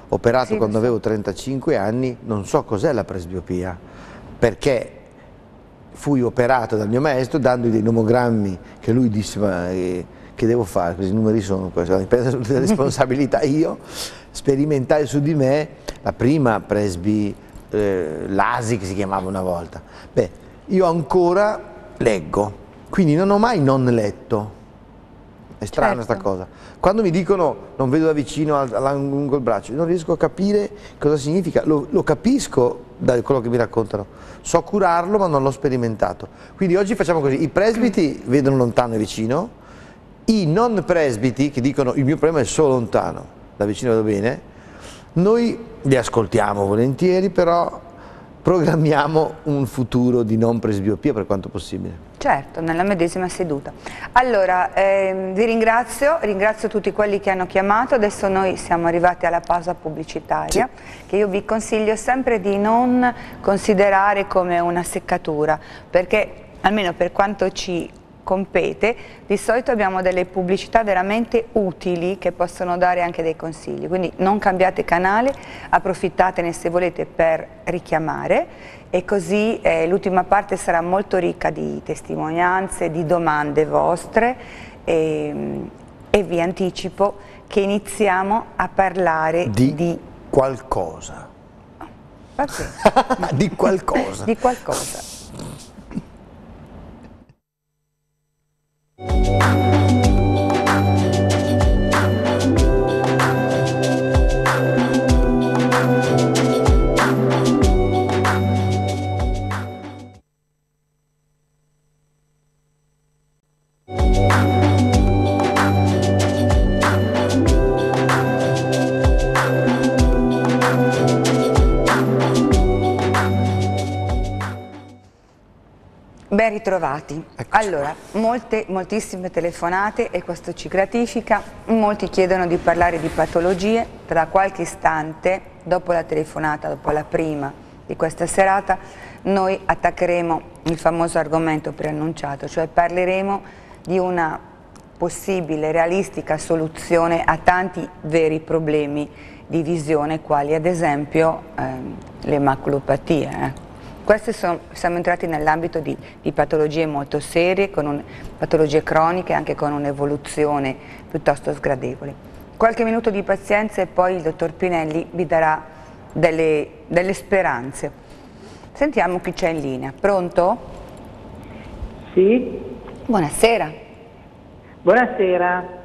Operato Sì, quando so. avevo 35 anni, non so cos'è la presbiopia, perché fui operato dal mio maestro dandogli dei nomogrammi che lui disse ma eh, che devo fare, questi numeri sono questi, mi prendo le responsabilità. Io sperimentai su di me la prima presbi eh, l'ASI che si chiamava una volta. Beh, io ancora leggo, quindi non ho mai non letto. È strana Certo. sta cosa. Quando mi dicono non vedo da vicino al- alla- lungo il braccio, io non riesco a capire cosa significa. Lo, lo capisco da quello che mi raccontano. So curarlo, ma non l'ho sperimentato. Quindi oggi facciamo così: i presbiti vedono lontano e vicino, i non presbiti che dicono il mio problema è solo lontano, da vicino vedo bene, noi li ascoltiamo volentieri, però programmiamo un futuro di non presbiopia per quanto possibile. Certo, nella medesima seduta. Allora, ehm, vi ringrazio, ringrazio tutti quelli che hanno chiamato, adesso noi siamo arrivati alla pausa pubblicitaria, che io vi consiglio sempre di non considerare come una seccatura, perché almeno per quanto ci compete, di solito abbiamo delle pubblicità veramente utili che possono dare anche dei consigli, quindi non cambiate canale, approfittatene se volete per richiamare e così eh, l'ultima parte sarà molto ricca di testimonianze, di domande vostre e, e vi anticipo che iniziamo a parlare Di, di, qualcosa. va bene, <laughs> di qualcosa. di qualcosa. Thank you. Ben ritrovati. Allora, molte, moltissime telefonate e questo ci gratifica. Molti chiedono di parlare di patologie. Tra qualche istante, dopo la telefonata, dopo la prima di questa serata, noi attaccheremo il famoso argomento preannunciato, cioè parleremo di una possibile, realistica soluzione a tanti veri problemi di visione, quali ad esempio ehm, le maculopatie. eh. Queste sono, siamo entrati nell'ambito di, di patologie molto serie, con un- patologie croniche, anche con un'evoluzione piuttosto sgradevole. Qualche minuto di pazienza e poi il dottor Pinelli vi darà delle, delle speranze. Sentiamo chi c'è in linea. Pronto? Sì, Buonasera. buonasera.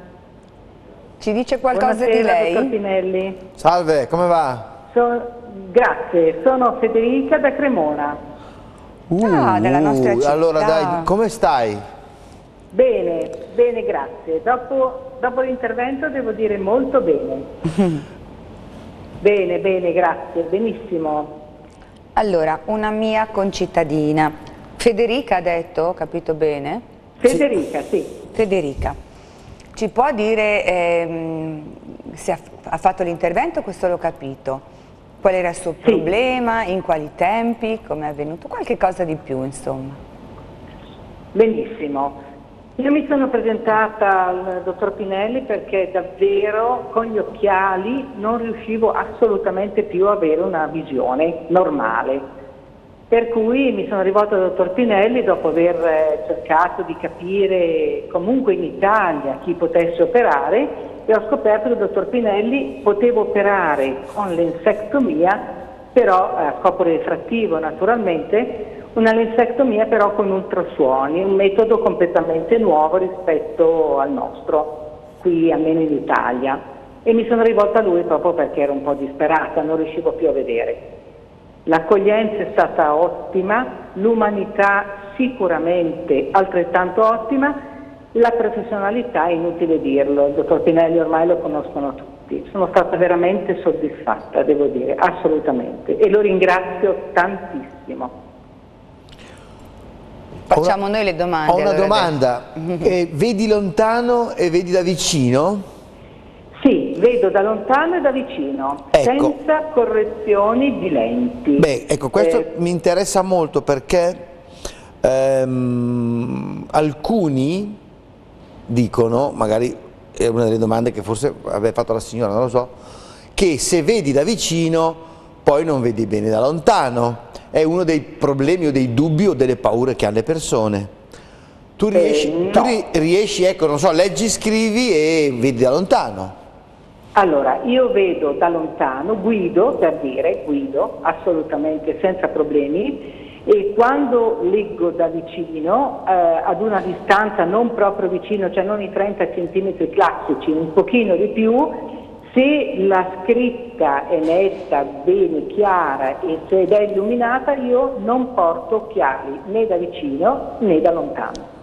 Ci dice qualcosa buonasera, di lei? dottor Pinelli. Salve, come va? So- grazie, sono Federica da Cremona. Ah, della nostra città. Allora dai, come stai? Bene, bene, grazie. Dopo, dopo l'intervento devo dire molto bene. <laughs> bene, bene, grazie, benissimo. Allora, una mia concittadina. Federica ha detto, ho capito bene? Federica, sì. Federica, ci può dire ehm, se ha, ha fatto l'intervento, questo l'ho capito. Qual era il suo Sì. problema, in quali tempi, come è avvenuto, qualche cosa di più insomma. Benissimo. Io mi sono presentata al dottor Pinelli perché davvero con gli occhiali non riuscivo assolutamente più a avere una visione normale. Per cui mi sono rivolta al dottor Pinelli dopo aver eh, cercato di capire comunque in Italia chi potesse operare e ho scoperto che il dottor Pinelli poteva operare con l'ensectomia, però a scopo refrattivo naturalmente, una lensectomia però con ultrasuoni, un metodo completamente nuovo rispetto al nostro, qui almeno in Italia. E mi sono rivolta a lui proprio perché ero un po' disperata, non riuscivo più a vedere. L'accoglienza è stata ottima, l'umanità sicuramente altrettanto ottima, la professionalità è inutile dirlo, il dottor Pinelli ormai lo conoscono tutti. Sono stata veramente soddisfatta, devo dire, assolutamente, e lo ringrazio tantissimo. Facciamo noi le domande. Ho una allora domanda, Eh, vedi lontano e vedi da vicino? Sì, vedo da lontano e da vicino, Ecco. senza correzioni di lenti. Beh, ecco, questo Eh, mi interessa molto perché ehm, alcuni dicono, magari è una delle domande che forse aveva fatto la signora, non lo so, che se vedi da vicino poi non vedi bene da lontano. È uno dei problemi o dei dubbi o delle paure che hanno le persone. Tu riesci, Eh, tu no. ri- riesci, ecco, non so, leggi, scrivi e vedi da lontano. Allora, io vedo da lontano, guido per dire, guido assolutamente senza problemi e quando leggo da vicino, eh, ad una distanza non proprio vicino, cioè non i 30 cm classici, un pochino di più, se la scritta è netta, bene, chiara e se ed è illuminata, io non porto occhiali né da vicino né da lontano.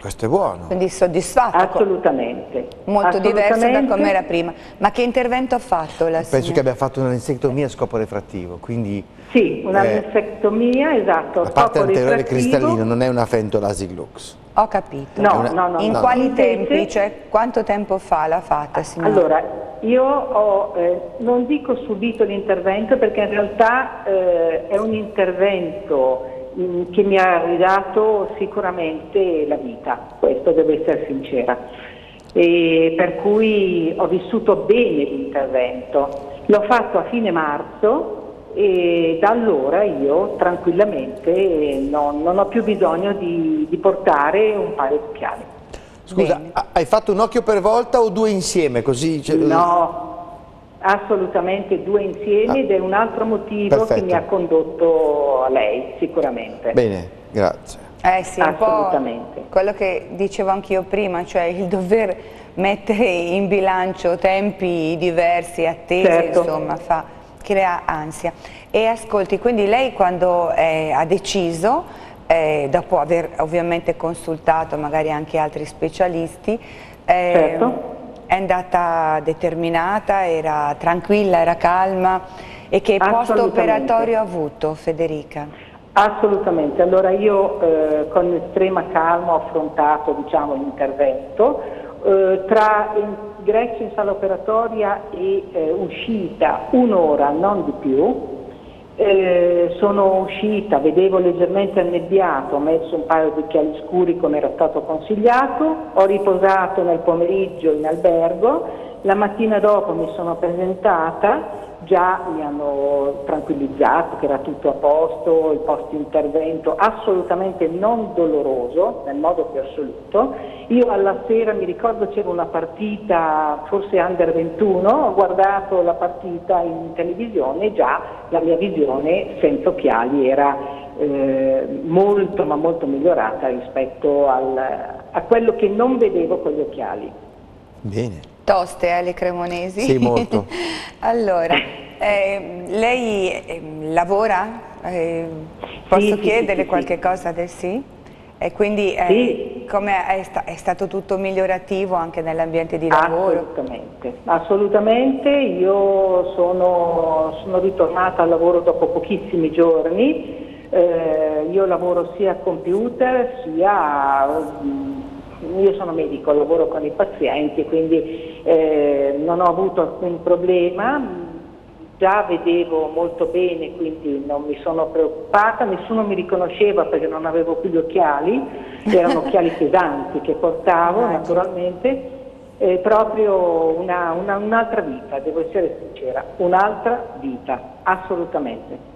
Questo, è buono. Quindi soddisfatto. Assolutamente. Molto diverso da come era prima. Ma che intervento ha fatto la Penso che signora? abbia fatto una lensectomia a scopo refrattivo, quindi Sì, una Eh, lensectomia, esatto. la parte anteriore cristallina non è una fentola Asiglux. Ho capito. No, una- no, no. In no. quali Invece- tempi? Cioè, quanto tempo fa l'ha fatta, signora? Allora, io ho, eh, non dico subito l'intervento perché in realtà eh, è un intervento mm, che mi ha ridato sicuramente la vita, questo devo essere sincera. E per cui ho vissuto bene l'intervento. L'ho fatto a fine marzo e da allora io tranquillamente non, non ho più bisogno di, di portare un paio di occhiali. Scusa, Bene. ha- hai fatto un occhio per volta o due insieme? Così, cioè- No, assolutamente due insieme Ah. ed è un altro motivo Perfetto. che mi ha condotto a lei, sicuramente. Bene, grazie. Eh sì, un po' Assolutamente. quello che dicevo anch'io prima, cioè il dover mettere in bilancio tempi diversi, attese, Certo. insomma, fa, crea ansia. E ascolti, quindi lei quando eh, ha deciso, eh, dopo aver ovviamente consultato magari anche altri specialisti, eh, Certo. È andata determinata, era tranquilla, era calma e che post Assolutamente. operatorio ha avuto Federica? Assolutamente, allora io eh, con estrema calma ho affrontato diciamo, l'intervento, eh, tra ingresso in sala operatoria e eh, uscita un'ora, non di più, Eh, sono uscita, vedevo leggermente annebbiato, ho messo un paio di occhiali scuri come era stato consigliato, ho riposato nel pomeriggio in albergo, la mattina dopo mi sono presentata, già mi hanno tranquillizzato che era tutto a posto, il post intervento assolutamente non doloroso nel modo più assoluto. Io alla sera mi ricordo c'era una partita, forse under 21, ho guardato la partita in televisione e già la mia visione senza occhiali era eh, molto ma molto migliorata rispetto al- a quello che non vedevo con gli occhiali. Bene. Toste alle Cremonesi? Sì, molto. <laughs> allora, eh, lei eh, lavora? Eh, posso Sì, sì, chiederle sì, sì, qualche sì. cosa del sì? E quindi eh, Sì. come è, sta- è stato tutto migliorativo anche nell'ambiente di lavoro? Assolutamente, assolutamente. Io sono, sono ritornata al lavoro dopo pochissimi giorni. Eh, io lavoro sia a computer sia. Io sono medico, lavoro con i pazienti, quindi eh, non ho avuto alcun problema. già vedevo molto bene, quindi non mi sono preoccupata, nessuno mi riconosceva perché non avevo più gli occhiali, erano occhiali <laughs> pesanti che portavo naturalmente, è proprio una- una- un'altra vita, devo essere sincera, un'altra vita, assolutamente.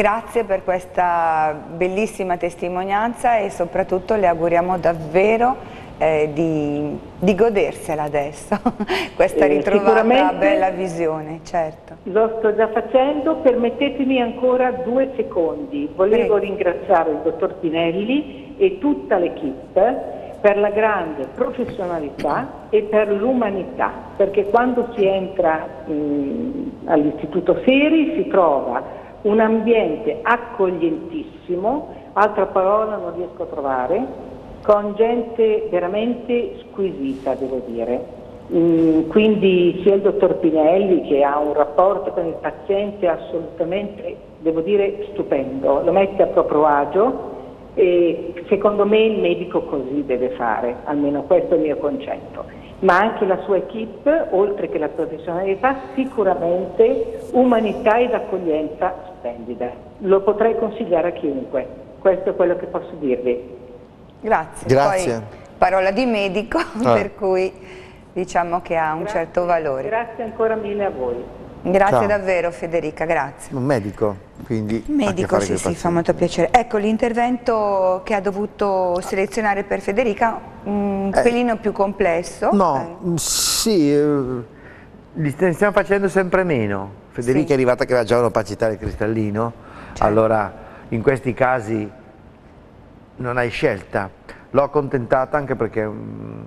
Grazie per questa bellissima testimonianza e soprattutto le auguriamo davvero eh, di, di godersela adesso, <laughs> questa Eh, ritrovata sicuramente- bella visione, certo. Lo sto già facendo, permettetemi ancora due secondi. Volevo Prego. ringraziare il dottor Pinelli e tutta l'equipe per la grande professionalità e per l'umanità, perché quando si entra mh, all'Istituto Seri si trova un ambiente accoglientissimo, altra parola non riesco a trovare, con gente veramente squisita, devo dire. Mm, quindi sia il dottor Pinelli che ha un rapporto con il paziente assolutamente, devo dire, stupendo, lo mette a proprio agio e secondo me il medico così deve fare, almeno questo è il mio concetto. Ma anche la sua equip, oltre che la professionalità, sicuramente umanità ed accoglienza splendida. Lo potrei consigliare a chiunque, questo è quello che posso dirvi. Grazie. Grazie. Poi parola di medico, <laughs> Ah. per cui diciamo che ha un certo valore. Grazie ancora mille a voi. Grazie Ciao. davvero Federica, grazie. Un medico, quindi... Medico, sì, sì, fa molto piacere. Ecco, l'intervento che ha dovuto selezionare per Federica, un pelino più complesso. Eh. No, mm, sì, eh, li st- stiamo facendo sempre meno. Federica Sì. è arrivata che aveva già un'opacità del cristallino, Certo. allora in questi casi non hai scelta. L'ho accontentata anche perché mm,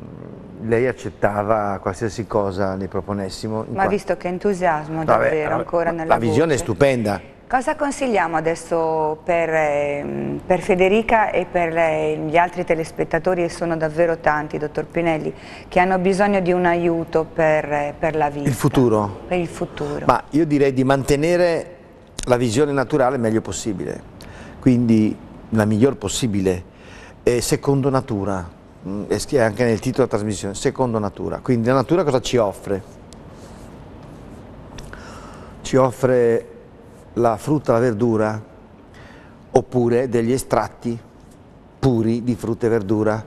lei accettava qualsiasi cosa le proponessimo. Ma qua- visto che entusiasmo davvero vabbè, ancora la nella visione è voce. stupenda. Cosa consigliamo adesso per, ehm, per Federica e per gli altri telespettatori, e sono davvero tanti, dottor Pinelli, che hanno bisogno di un aiuto per, per la vita? Il futuro. Per il futuro. Ma io direi di mantenere la visione naturale il meglio possibile, quindi la miglior possibile, e secondo natura, Mm, e scrive anche nel titolo della trasmissione, secondo natura. Quindi la natura cosa ci offre? Ci offre la frutta, la verdura, oppure degli estratti puri di frutta e verdura,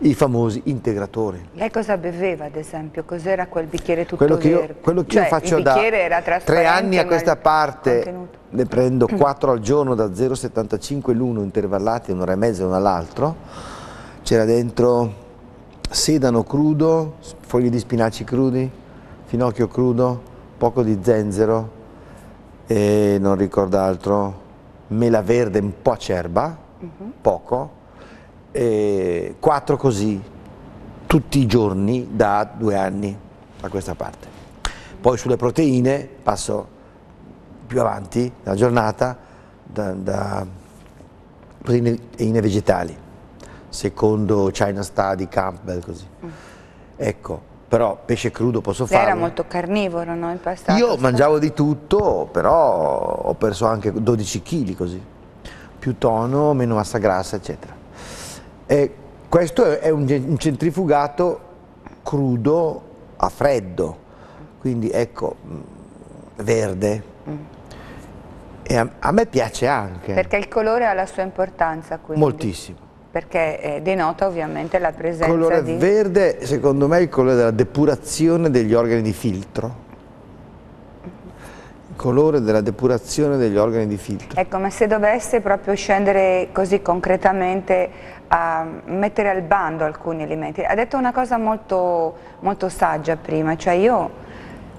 i famosi integratori. Lei cosa beveva ad esempio? Cos'era quel bicchiere tutto Quello che io, quello che Cioè, io faccio da tre anni a questa parte, contenuto- ne prendo 4 al giorno da 0,75 l'uno intervallati, un'ora e mezza l'uno all'altro, c'era dentro sedano crudo, foglie di spinaci crudi, finocchio crudo, poco di zenzero e non ricordo altro, mela verde un po' acerba, poco, e quattro così, tutti i giorni da due anni a questa parte. Poi sulle proteine passo più avanti la giornata da, da proteine vegetali, secondo China Study, Campbell, così. Ecco, però pesce crudo posso Lei farlo. era molto carnivoro, no? In passato. Io mangiavo di tutto, però ho perso anche 12 kg così, più tono, meno massa grassa, eccetera. E questo è- un, centrifugato crudo a freddo, quindi ecco, mh, verde. E a, a me piace anche, Perché il colore ha la sua importanza, quindi. moltissimo. Perché eh, denota ovviamente la presenza Il colore di... verde, secondo me, è il colore della depurazione degli organi di filtro. Il colore della depurazione degli organi di filtro. Ecco, ma se dovesse proprio scendere così concretamente a mettere al bando alcuni alimenti, ha detto una cosa molto, molto saggia prima, cioè io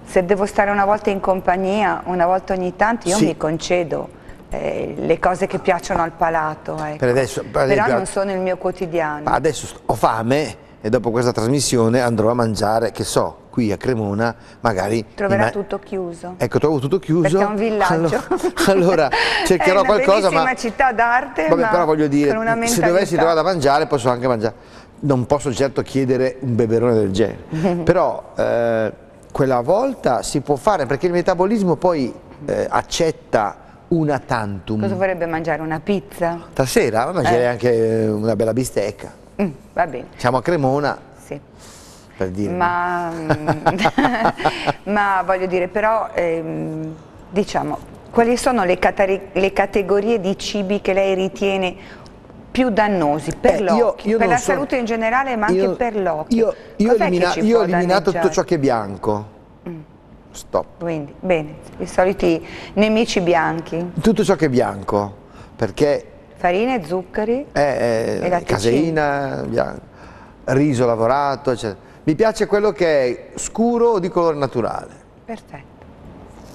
se devo stare una volta in compagnia, una volta ogni tanto, io Sì. mi concedo eh, le cose che piacciono al palato, ecco. Per adesso, per però non sono il mio quotidiano. Adesso ho fame e dopo questa trasmissione andrò a mangiare, che so, qui a Cremona, magari... Troverà ma- tutto chiuso. Ecco, trovo tutto chiuso. Perché è un villaggio. Allora, allora <laughs> cercherò È una qualcosa, ma... città d'arte, Vabbè, però voglio dire, una se dovessi trovare da mangiare posso anche mangiare. Non posso certo chiedere un beverone del genere, <laughs> però eh, quella volta si può fare perché il metabolismo poi eh, accetta una tantum. Cosa vorrebbe mangiare? Una pizza? Stasera mangerei Eh. anche eh, una bella bistecca. Mm, va bene, Siamo a Cremona, sì. per dire. Ma, <laughs> ma voglio dire, però, ehm, diciamo, quali sono le, le, categorie di cibi che lei ritiene più dannosi per eh, l'occhio, per la so, salute in generale, ma io, anche per l'occhio? Io, io, elimina, io ho eliminato tutto ciò che è bianco. Mm. Stop. Quindi, bene, i soliti nemici bianchi. Tutto ciò che è bianco, perché... Farine, zuccheri eh, eh, caseina, bianco, riso lavorato, eccetera. Mi piace quello che è scuro o di colore naturale. Perfetto.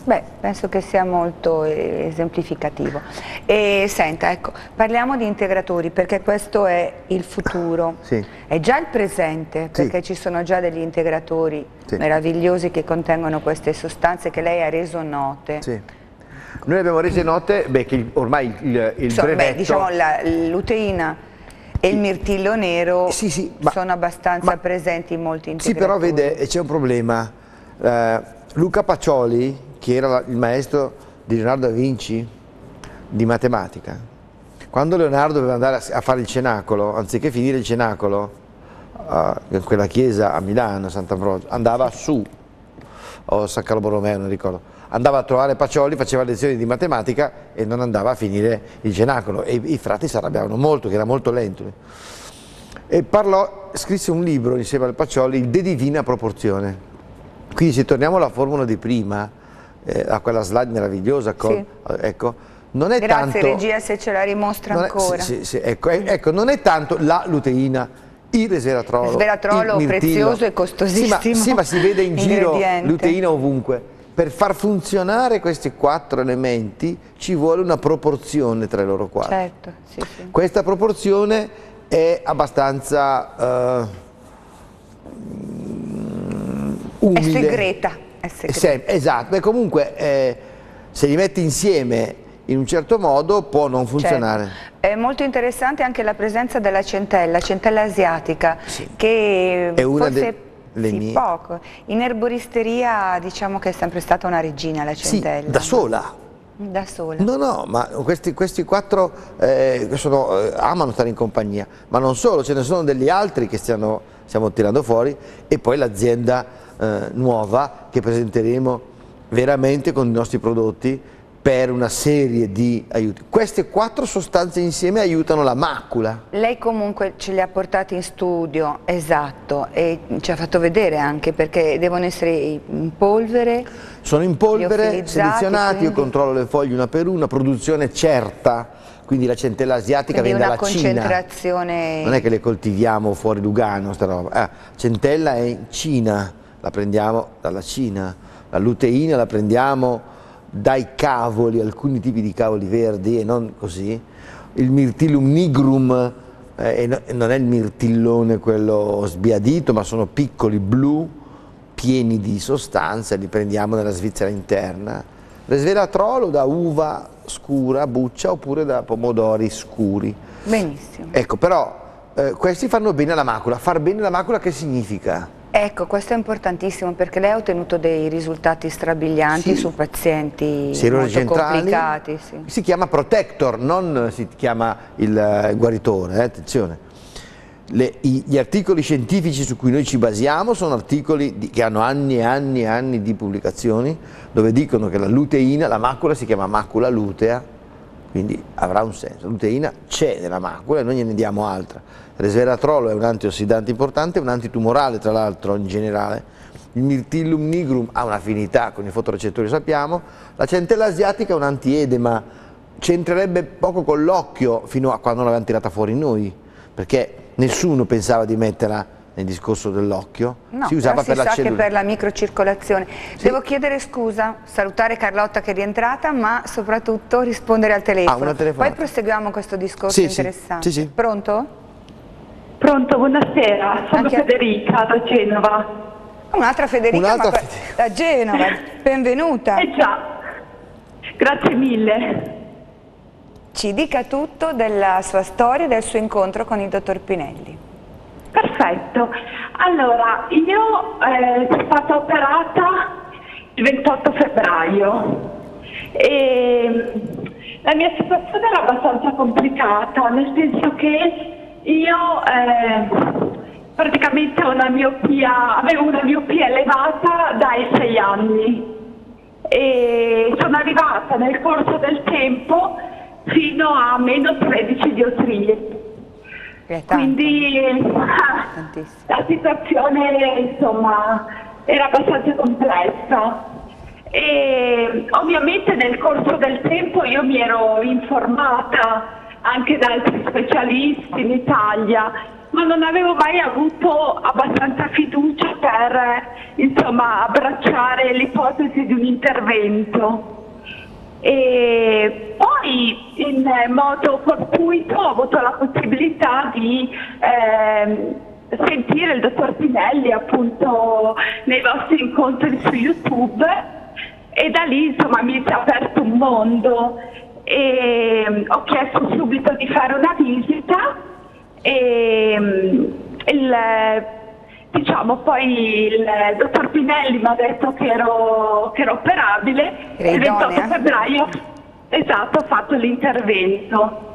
Beh, penso che sia molto eh, esemplificativo. E senta, ecco, parliamo di integratori perché questo è il futuro, sì. è già il presente perché sì. ci sono già degli integratori sì. meravigliosi che contengono queste sostanze che lei ha reso note. Sì. Noi abbiamo reso note beh, che ormai il, il so, brevetto... Beh, diciamo luteina e il mirtillo nero sì, sono abbastanza ma, presenti in molti integratori. Sì, però vede, c'è un problema. Uh, Luca Pacioli, che era il maestro di Leonardo da Vinci di matematica. Quando Leonardo doveva andare a fare il cenacolo, anziché finire il cenacolo uh, in quella chiesa a Milano, Sant'Ambrogio, andava su, o San Carlo Borromeo, non ricordo, andava a trovare Pacioli, faceva lezioni di matematica e non andava a finire il cenacolo e i frati si arrabbiavano molto, che era molto lento. E parlò, scrisse un libro insieme al Pacioli, De Divina Proporzione. Quindi se torniamo alla formula di prima, eh, a quella slide meravigliosa, con, sì. ecco, non è Grazie tanto, regia se ce la dimostra ancora. È, sì, sì, ecco, ecco, non è tanto la luteina, il resveratrolo, resveratrolo il prezioso e costosissimo. Sì ma, ma si vede in giro luteina ovunque. Per far funzionare questi quattro elementi ci vuole una proporzione tra i loro quattro. Certo. Questa proporzione è abbastanza uh, umile. È segreta. Esatto, e comunque eh, se li metti insieme in un certo modo può non funzionare. Certo. È molto interessante anche la presenza della centella, centella asiatica, sì. che è una forse le sì, mie... poco. In erboristeria diciamo che è sempre stata una regina la centella. Sì, da sola. Da sola. No, no, ma questi, questi quattro eh, sono, eh, amano stare in compagnia, ma non solo, ce ne sono degli altri che stiamo, stiamo tirando fuori e poi l'azienda eh, nuova che presenteremo veramente con i nostri prodotti per una serie di aiuti. Queste quattro sostanze insieme aiutano la macula. Lei comunque ce le ha portate in studio, esatto, e ci ha fatto vedere anche perché devono essere in polvere. Sono in polvere, selezionati, quindi... io controllo le foglie una per una, produzione certa, quindi la centella asiatica quindi viene dalla Cina. concentrazione... Non è che le coltiviamo fuori Lugano, sta roba. Ah, centella è in Cina, la prendiamo dalla Cina, la luteina la prendiamo dai cavoli, alcuni tipi di cavoli verdi e non così, il mirtillum nigrum eh, non è il mirtillone quello sbiadito, ma sono piccoli blu, pieni di sostanza, li prendiamo nella Svizzera interna. Resveratrolo da uva scura, buccia, oppure da pomodori scuri. Benissimo. Ecco, però eh, questi fanno bene alla macula. Far bene la macula che significa? Ecco, questo è importantissimo perché lei ha ottenuto dei risultati strabilianti sì. su pazienti molto centrali, complicati. Sì. Si chiama protector, non si chiama il eh, guaritore, eh, attenzione. Le, i, gli articoli scientifici su cui noi ci basiamo sono articoli di, che hanno anni e anni e anni di pubblicazioni dove dicono che la luteina, la macula si chiama macula lutea, quindi avrà un senso. La luteina c'è nella macula e noi ne diamo altra. Resveratrolo è un antiossidante importante, un antitumorale tra l'altro in generale. Il mirtillum nigrum ha un'affinità con i fotorecettori, sappiamo. La centella asiatica è un antiedema, c'entrerebbe poco con l'occhio fino a quando l'avevamo tirata fuori noi, perché nessuno pensava di metterla nel discorso dell'occhio, no, si usava si per la sa cellula. per la microcircolazione. Sì. Devo chiedere scusa, salutare Carlotta che è rientrata, ma soprattutto rispondere al telefono. Ah, Poi proseguiamo questo discorso sì, interessante. Sì, Pronto? Pronto, buonasera, sono Anche Federica da Genova. Un'altra Federica, Un Federica. da Genova, <laughs> benvenuta. Eh già, grazie mille. Ci dica tutto della sua storia e del suo incontro con il dottor Pinelli. Perfetto, allora io eh, sono stata operata il 28 febbraio e la mia situazione era abbastanza complicata, nel senso che io eh, praticamente ho una miopia, avevo una miopia elevata dai sei anni e sono arrivata nel corso del tempo fino a meno 13 diotrie. Quindi <laughs> la situazione insomma era abbastanza complessa. E ovviamente nel corso del tempo io mi ero informata anche da altri specialisti in Italia, ma non avevo mai avuto abbastanza fiducia per insomma, abbracciare l'ipotesi di un intervento. E poi in modo fortuito ho avuto la possibilità di ehm, sentire il dottor Pinelli appunto nei vostri incontri su YouTube e da lì insomma mi si è aperto un mondo e mm, ho chiesto subito di fare una visita e mm, il, diciamo poi il dottor Pinelli mi ha detto che ero, che ero operabile. Eri il 28 idonea? febbraio esatto ho fatto l'intervento.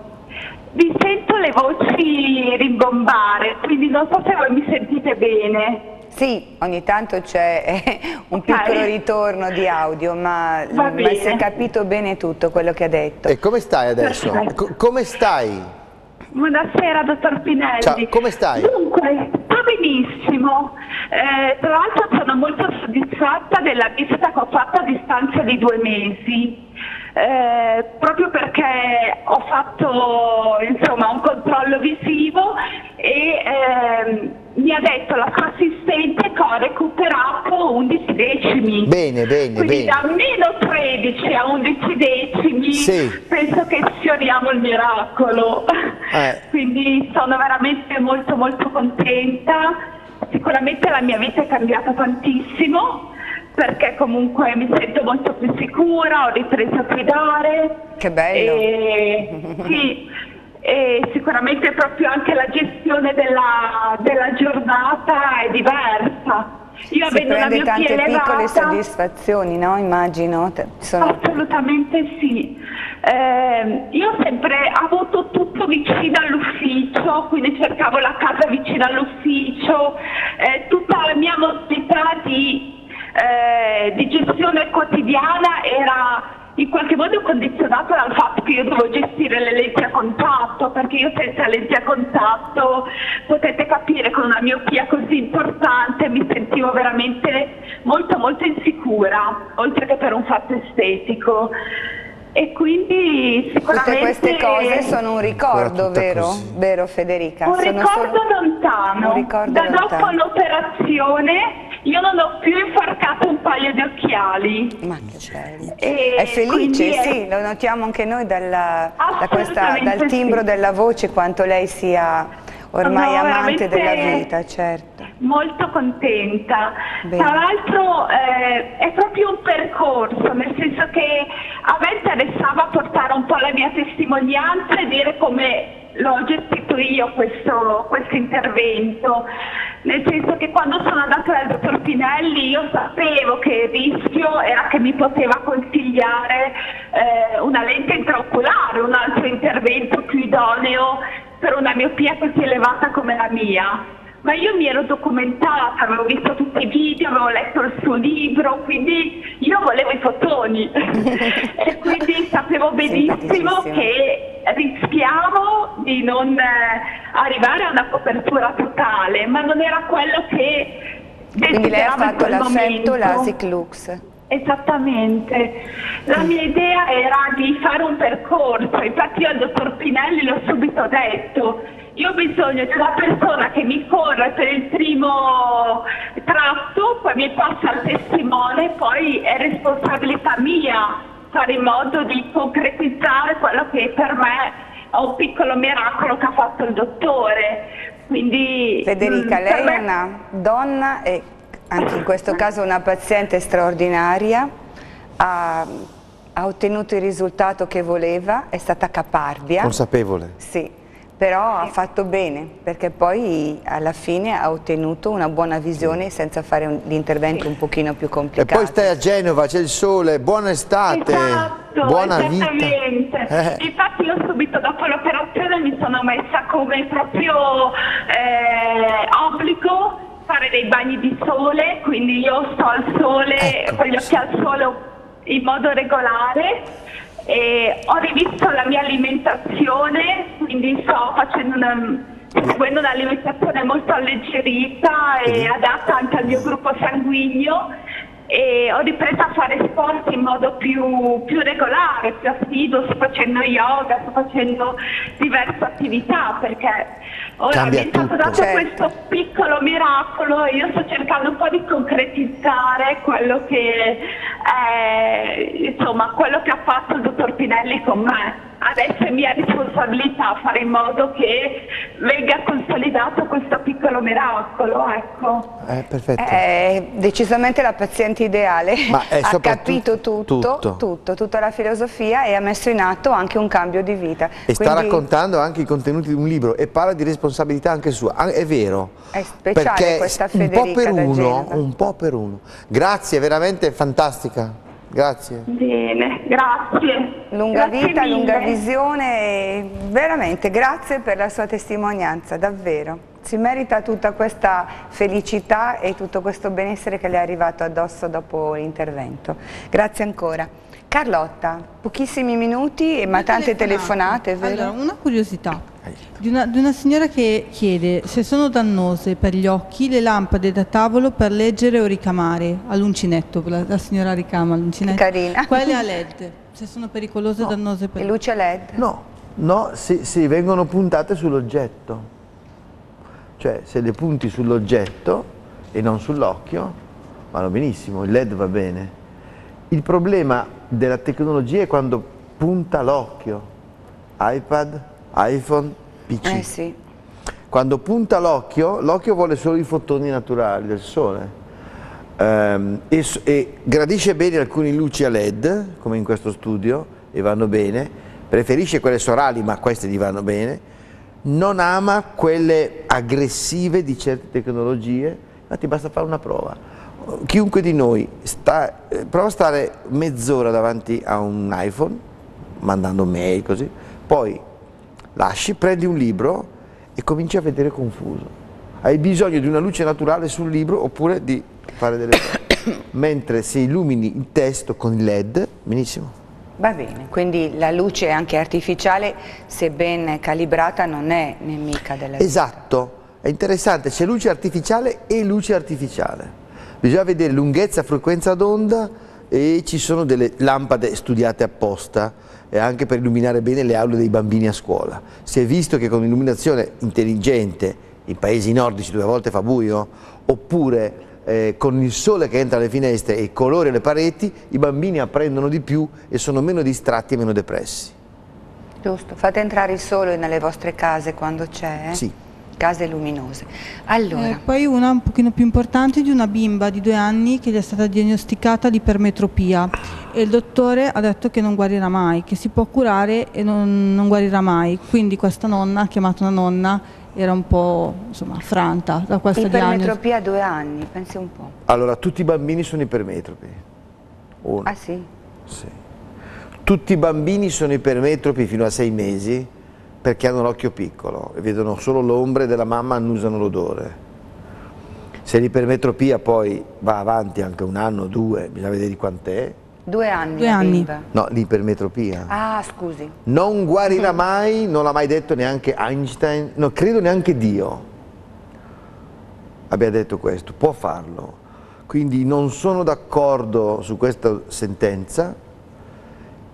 Vi sento le voci rimbombare quindi non so se voi mi sentite bene Sì, ogni tanto c'è eh, un piccolo ritorno di audio, ma, ma si è capito bene tutto quello che ha detto. E come stai adesso? Co- come stai? Buonasera dottor Pinelli. Ciao, come stai? Dunque, sto benissimo. Eh, tra l'altro sono molto soddisfatta della visita che ho fatto a distanza di due mesi. Eh, proprio perché ho fatto insomma, un controllo visivo e ehm, mi ha detto la sua assistente che ho recuperato 11 decimi. Bene, bene, Quindi bene. da meno 13 a 11 decimi Sì. penso che sfioriamo il miracolo. Eh. <laughs> Quindi sono veramente molto molto contenta. Sicuramente la mia vita è cambiata tantissimo perché comunque mi sento molto più sicura, ho ripreso a guidare. Che bello. E, <laughs> sì, e sicuramente proprio anche la gestione della, della giornata è diversa. Io Si prende tante piccole elevata, soddisfazioni, no? Immagino. Sono... Assolutamente sì. Eh, io ho sempre avuto tutto vicino all'ufficio, quindi cercavo la casa vicino all'ufficio, eh, tutta la mia modalità di, eh, di gestione quotidiana era in qualche modo condizionata dal fatto che io dovevo gestire le lenti a contatto, perché io senza lenti a contatto potete capire con una miopia così importante mi sentivo veramente molto molto insicura, oltre che per un fatto estetico. E quindi Tutte sicuramente queste cose sono un ricordo, vero? così. Vero Federica? un Sono ricordo solo- lontano. Un ricordo da dopo lontano. l'operazione io non ho più infarcato un paio di occhiali. Ma che bello. E È felice, è- sì, lo notiamo anche noi dalla- da questa- dal timbro sì. della voce quanto lei sia ormai Sono amante della vita, certo. Molto contenta. Bene. Tra l'altro eh, è proprio un percorso, nel senso che a me interessava portare un po' la mia testimonianza e dire come l'ho gestito io questo, questo intervento. Nel senso che quando sono andata dal dottor Pinelli io sapevo che il rischio era che mi poteva consigliare eh, una lente intraoculare, un altro intervento più idoneo per una miopia così elevata come la mia. Ma io mi ero documentata, avevo visto tutti i video, avevo letto il suo libro, quindi io volevo i fotoni <laughs> e quindi sapevo benissimo che rischiavo di non eh, arrivare a una copertura totale, ma non era quello che Quindi lei ha desideravo fatto quel l'affetto momento. l'ASIC Lux. Esattamente, la mia idea era di fare un percorso, infatti io al dottor Pinelli l'ho subito detto, io ho bisogno di una persona che mi corre per il primo tratto, poi mi passa il testimone, poi è responsabilità mia fare in modo di concretizzare quello che per me è un piccolo miracolo che ha fatto il dottore. Quindi, Federica, mm, lei me- è una donna e anche in questo caso una paziente straordinaria, ha, ha ottenuto il risultato che voleva, è stata caparbia. Consapevole. Sì, però ha fatto bene perché poi alla fine ha ottenuto una buona visione senza fare un- l'intervento un pochino più E complicato. poi stai a Genova, c'è il sole, buona estate. Esatto, Buona vita. esattamente. Eh. Infatti io subito dopo l'operazione mi sono messa come proprio eh, obbligo fare dei bagni di sole, quindi io sto al sole, Ecco, con gli occhi al sole in modo regolare. E ho rivisto la mia alimentazione, quindi sto facendo una, seguendo un'alimentazione molto alleggerita e adatta anche al mio gruppo sanguigno e ho ripreso a fare sport in modo più, più regolare, più assiduo, sto facendo yoga, sto facendo diverse attività perché ora Cambia mi è stato tutto. dato Certo. questo piccolo miracolo e io sto cercando un po' di concretizzare quello che, è, insomma, quello che ha fatto il dottor Pinelli con me. Adesso è mia responsabilità fare in modo che venga consolidato questo piccolo miracolo, ecco. Eh, perfetto. È decisamente la paziente ideale, è <laughs> ha capito tutto, tutto. tutto, tutta la filosofia e ha messo in atto anche un cambio di vita. E sta Quindi raccontando anche i contenuti di un libro e parla di responsabilità anche sua. Ah, È vero. È speciale questa un po' Federica per uno, Genova. un po' per uno. Grazie, veramente fantastica. Grazie. Bene, grazie. Lunga Grazie vita, mille. lunga visione, e veramente grazie per la sua testimonianza, davvero. Si merita tutta questa felicità e tutto questo benessere che le è arrivato addosso dopo l'intervento. Grazie ancora. Carlotta, pochissimi minuti ma tante telefonate, vero? Allora, una curiosità di una, di una signora che chiede se sono dannose per gli occhi le lampade da tavolo per leggere o ricamare all'uncinetto, la, la signora ricama all'uncinetto. Carina. Quelle a LED, se sono pericolose e dannose per E luce LED? No, no, sì, sì, vengono puntate sull'oggetto. Cioè, se le punti sull'oggetto e non sull'occhio, vanno benissimo, il LED va bene. Il problema della tecnologia è quando punta l'occhio. iPad, iPhone, PC. Eh sì. Quando punta l'occhio, l'occhio vuole solo i fotoni naturali del sole. Ehm, e, e gradisce bene alcune luci a LED, come in questo studio, e vanno bene, preferisce quelle sorali, ma queste gli vanno bene, non ama quelle aggressive di certe tecnologie, infatti basta fare una prova. Chiunque di noi sta, eh, prova a stare mezz'ora davanti a un iPhone, mandando mail così, poi lasci, prendi un libro e cominci a vedere confuso. Hai bisogno di una luce naturale sul libro oppure di fare delle prove. <coughs> Mentre se illumini il testo con il LED, benissimo. Va bene, quindi la luce anche artificiale, se ben calibrata, non è nemica della vita. Esatto, è interessante, c'è luce artificiale e luce artificiale. Bisogna vedere lunghezza, frequenza d'onda e ci sono delle lampade studiate apposta e anche per illuminare bene le aule dei bambini a scuola. Si è visto che con illuminazione intelligente in paesi nordici a volte fa buio, oppure eh, con il sole che entra alle finestre e i colori alle pareti, i bambini apprendono di più e sono meno distratti e meno depressi. Giusto, fate entrare il sole nelle vostre case quando c'è, eh? Sì. Case luminose. Allora, Eh, poi una un pochino più importante di una bimba di due anni che gli è stata diagnosticata l'ipermetropia e il dottore ha detto che non guarirà mai, che si può curare e non, non guarirà mai. Quindi questa nonna, ha chiamato una nonna, era un po' insomma, affranta da questa diagnosi. ipermetropia a due anni, pensi un po'. Allora, tutti i bambini sono ipermetropi. Uno. Ah sì? Sì. Tutti i bambini sono ipermetropi fino a sei mesi perché hanno l'occhio piccolo e vedono solo l'ombre della mamma, annusano l'odore. Se l'ipermetropia poi va avanti anche un anno, due, bisogna vedere di quant'è. Due anni. Due anni. No, l'ipermetropia. Ah, scusi. Non guarirà mai, non l'ha mai detto neanche Einstein, no, credo neanche Dio abbia detto questo, può farlo. Quindi non sono d'accordo su questa sentenza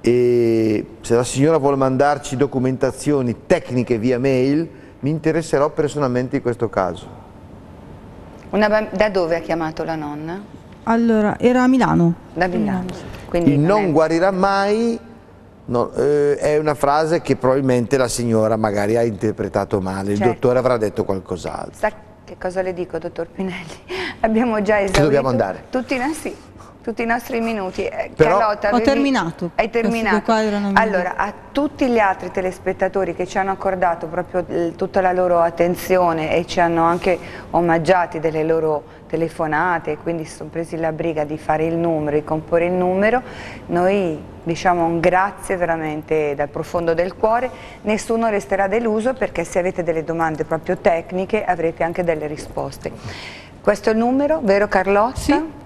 e se la signora vuole mandarci documentazioni tecniche via mail, mi interesserò personalmente di questo caso. Da dove ha chiamato la nonna? Allora, era a Milano. Da Milano. Quindi Il non non è- guarirà mai no, eh, è una frase che probabilmente la signora magari ha interpretato male, il Certo. dottore avrà detto qualcos'altro. Sa che cosa le dico, dottor Pinelli? <laughs> Abbiamo già esaurito. dobbiamo andare? Tutti, no, sì. Tutti i nostri minuti. Eh, Però- Carlotta, Ho avevi- terminato. Hai terminato. allora, a tutti gli altri telespettatori che ci hanno accordato proprio tutta la loro attenzione e ci hanno anche omaggiati delle loro telefonate, quindi si sono presi la briga di fare il numero, di comporre il numero, noi diciamo un grazie veramente dal profondo del cuore, nessuno resterà deluso perché se avete delle domande proprio tecniche avrete anche delle risposte. Questo è il numero, vero Carlotta? Sì.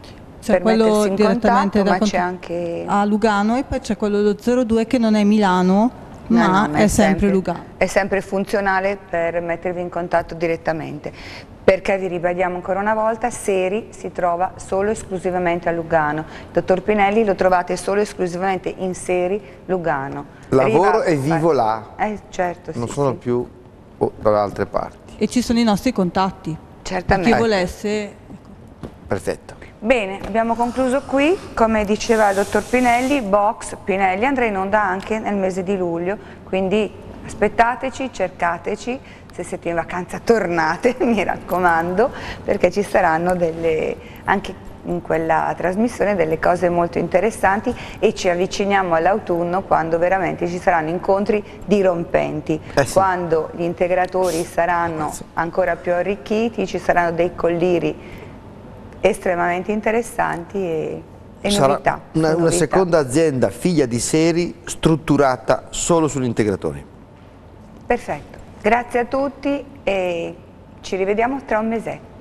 C'è per quello mettersi in direttamente contatto, da ma cont- c'è anche... a Lugano e poi c'è quello lo 02 che non è Milano, No, ma, no, è, sempre Lugano. È sempre funzionale per mettervi in contatto direttamente. Perché vi ribadiamo ancora una volta, Seri si trova solo e esclusivamente a Lugano. Dottor Pinelli lo trovate solo e esclusivamente in Seri, Lugano. Lavoro Arriva- e vivo là. Eh, certo, Non sì, sono sì. più oh, dalle altre parti. E ci sono i nostri contatti. Per Certamente. chi volesse. Perfetto. Bene, abbiamo concluso qui, come diceva il dottor Pinelli, Box Pinelli andrà in onda anche nel mese di luglio, quindi aspettateci, cercateci, se siete in vacanza tornate, <laughs> mi raccomando, perché ci saranno delle, anche in quella trasmissione delle cose molto interessanti e ci avviciniamo all'autunno quando veramente ci saranno incontri dirompenti, Eh sì. quando gli integratori saranno ancora più arricchiti, ci saranno dei colliri estremamente interessanti e, e Sarà novità. una, una novità. seconda azienda figlia di Seri strutturata solo sugli integratori. Perfetto, grazie a tutti e ci rivediamo tra un mesetto.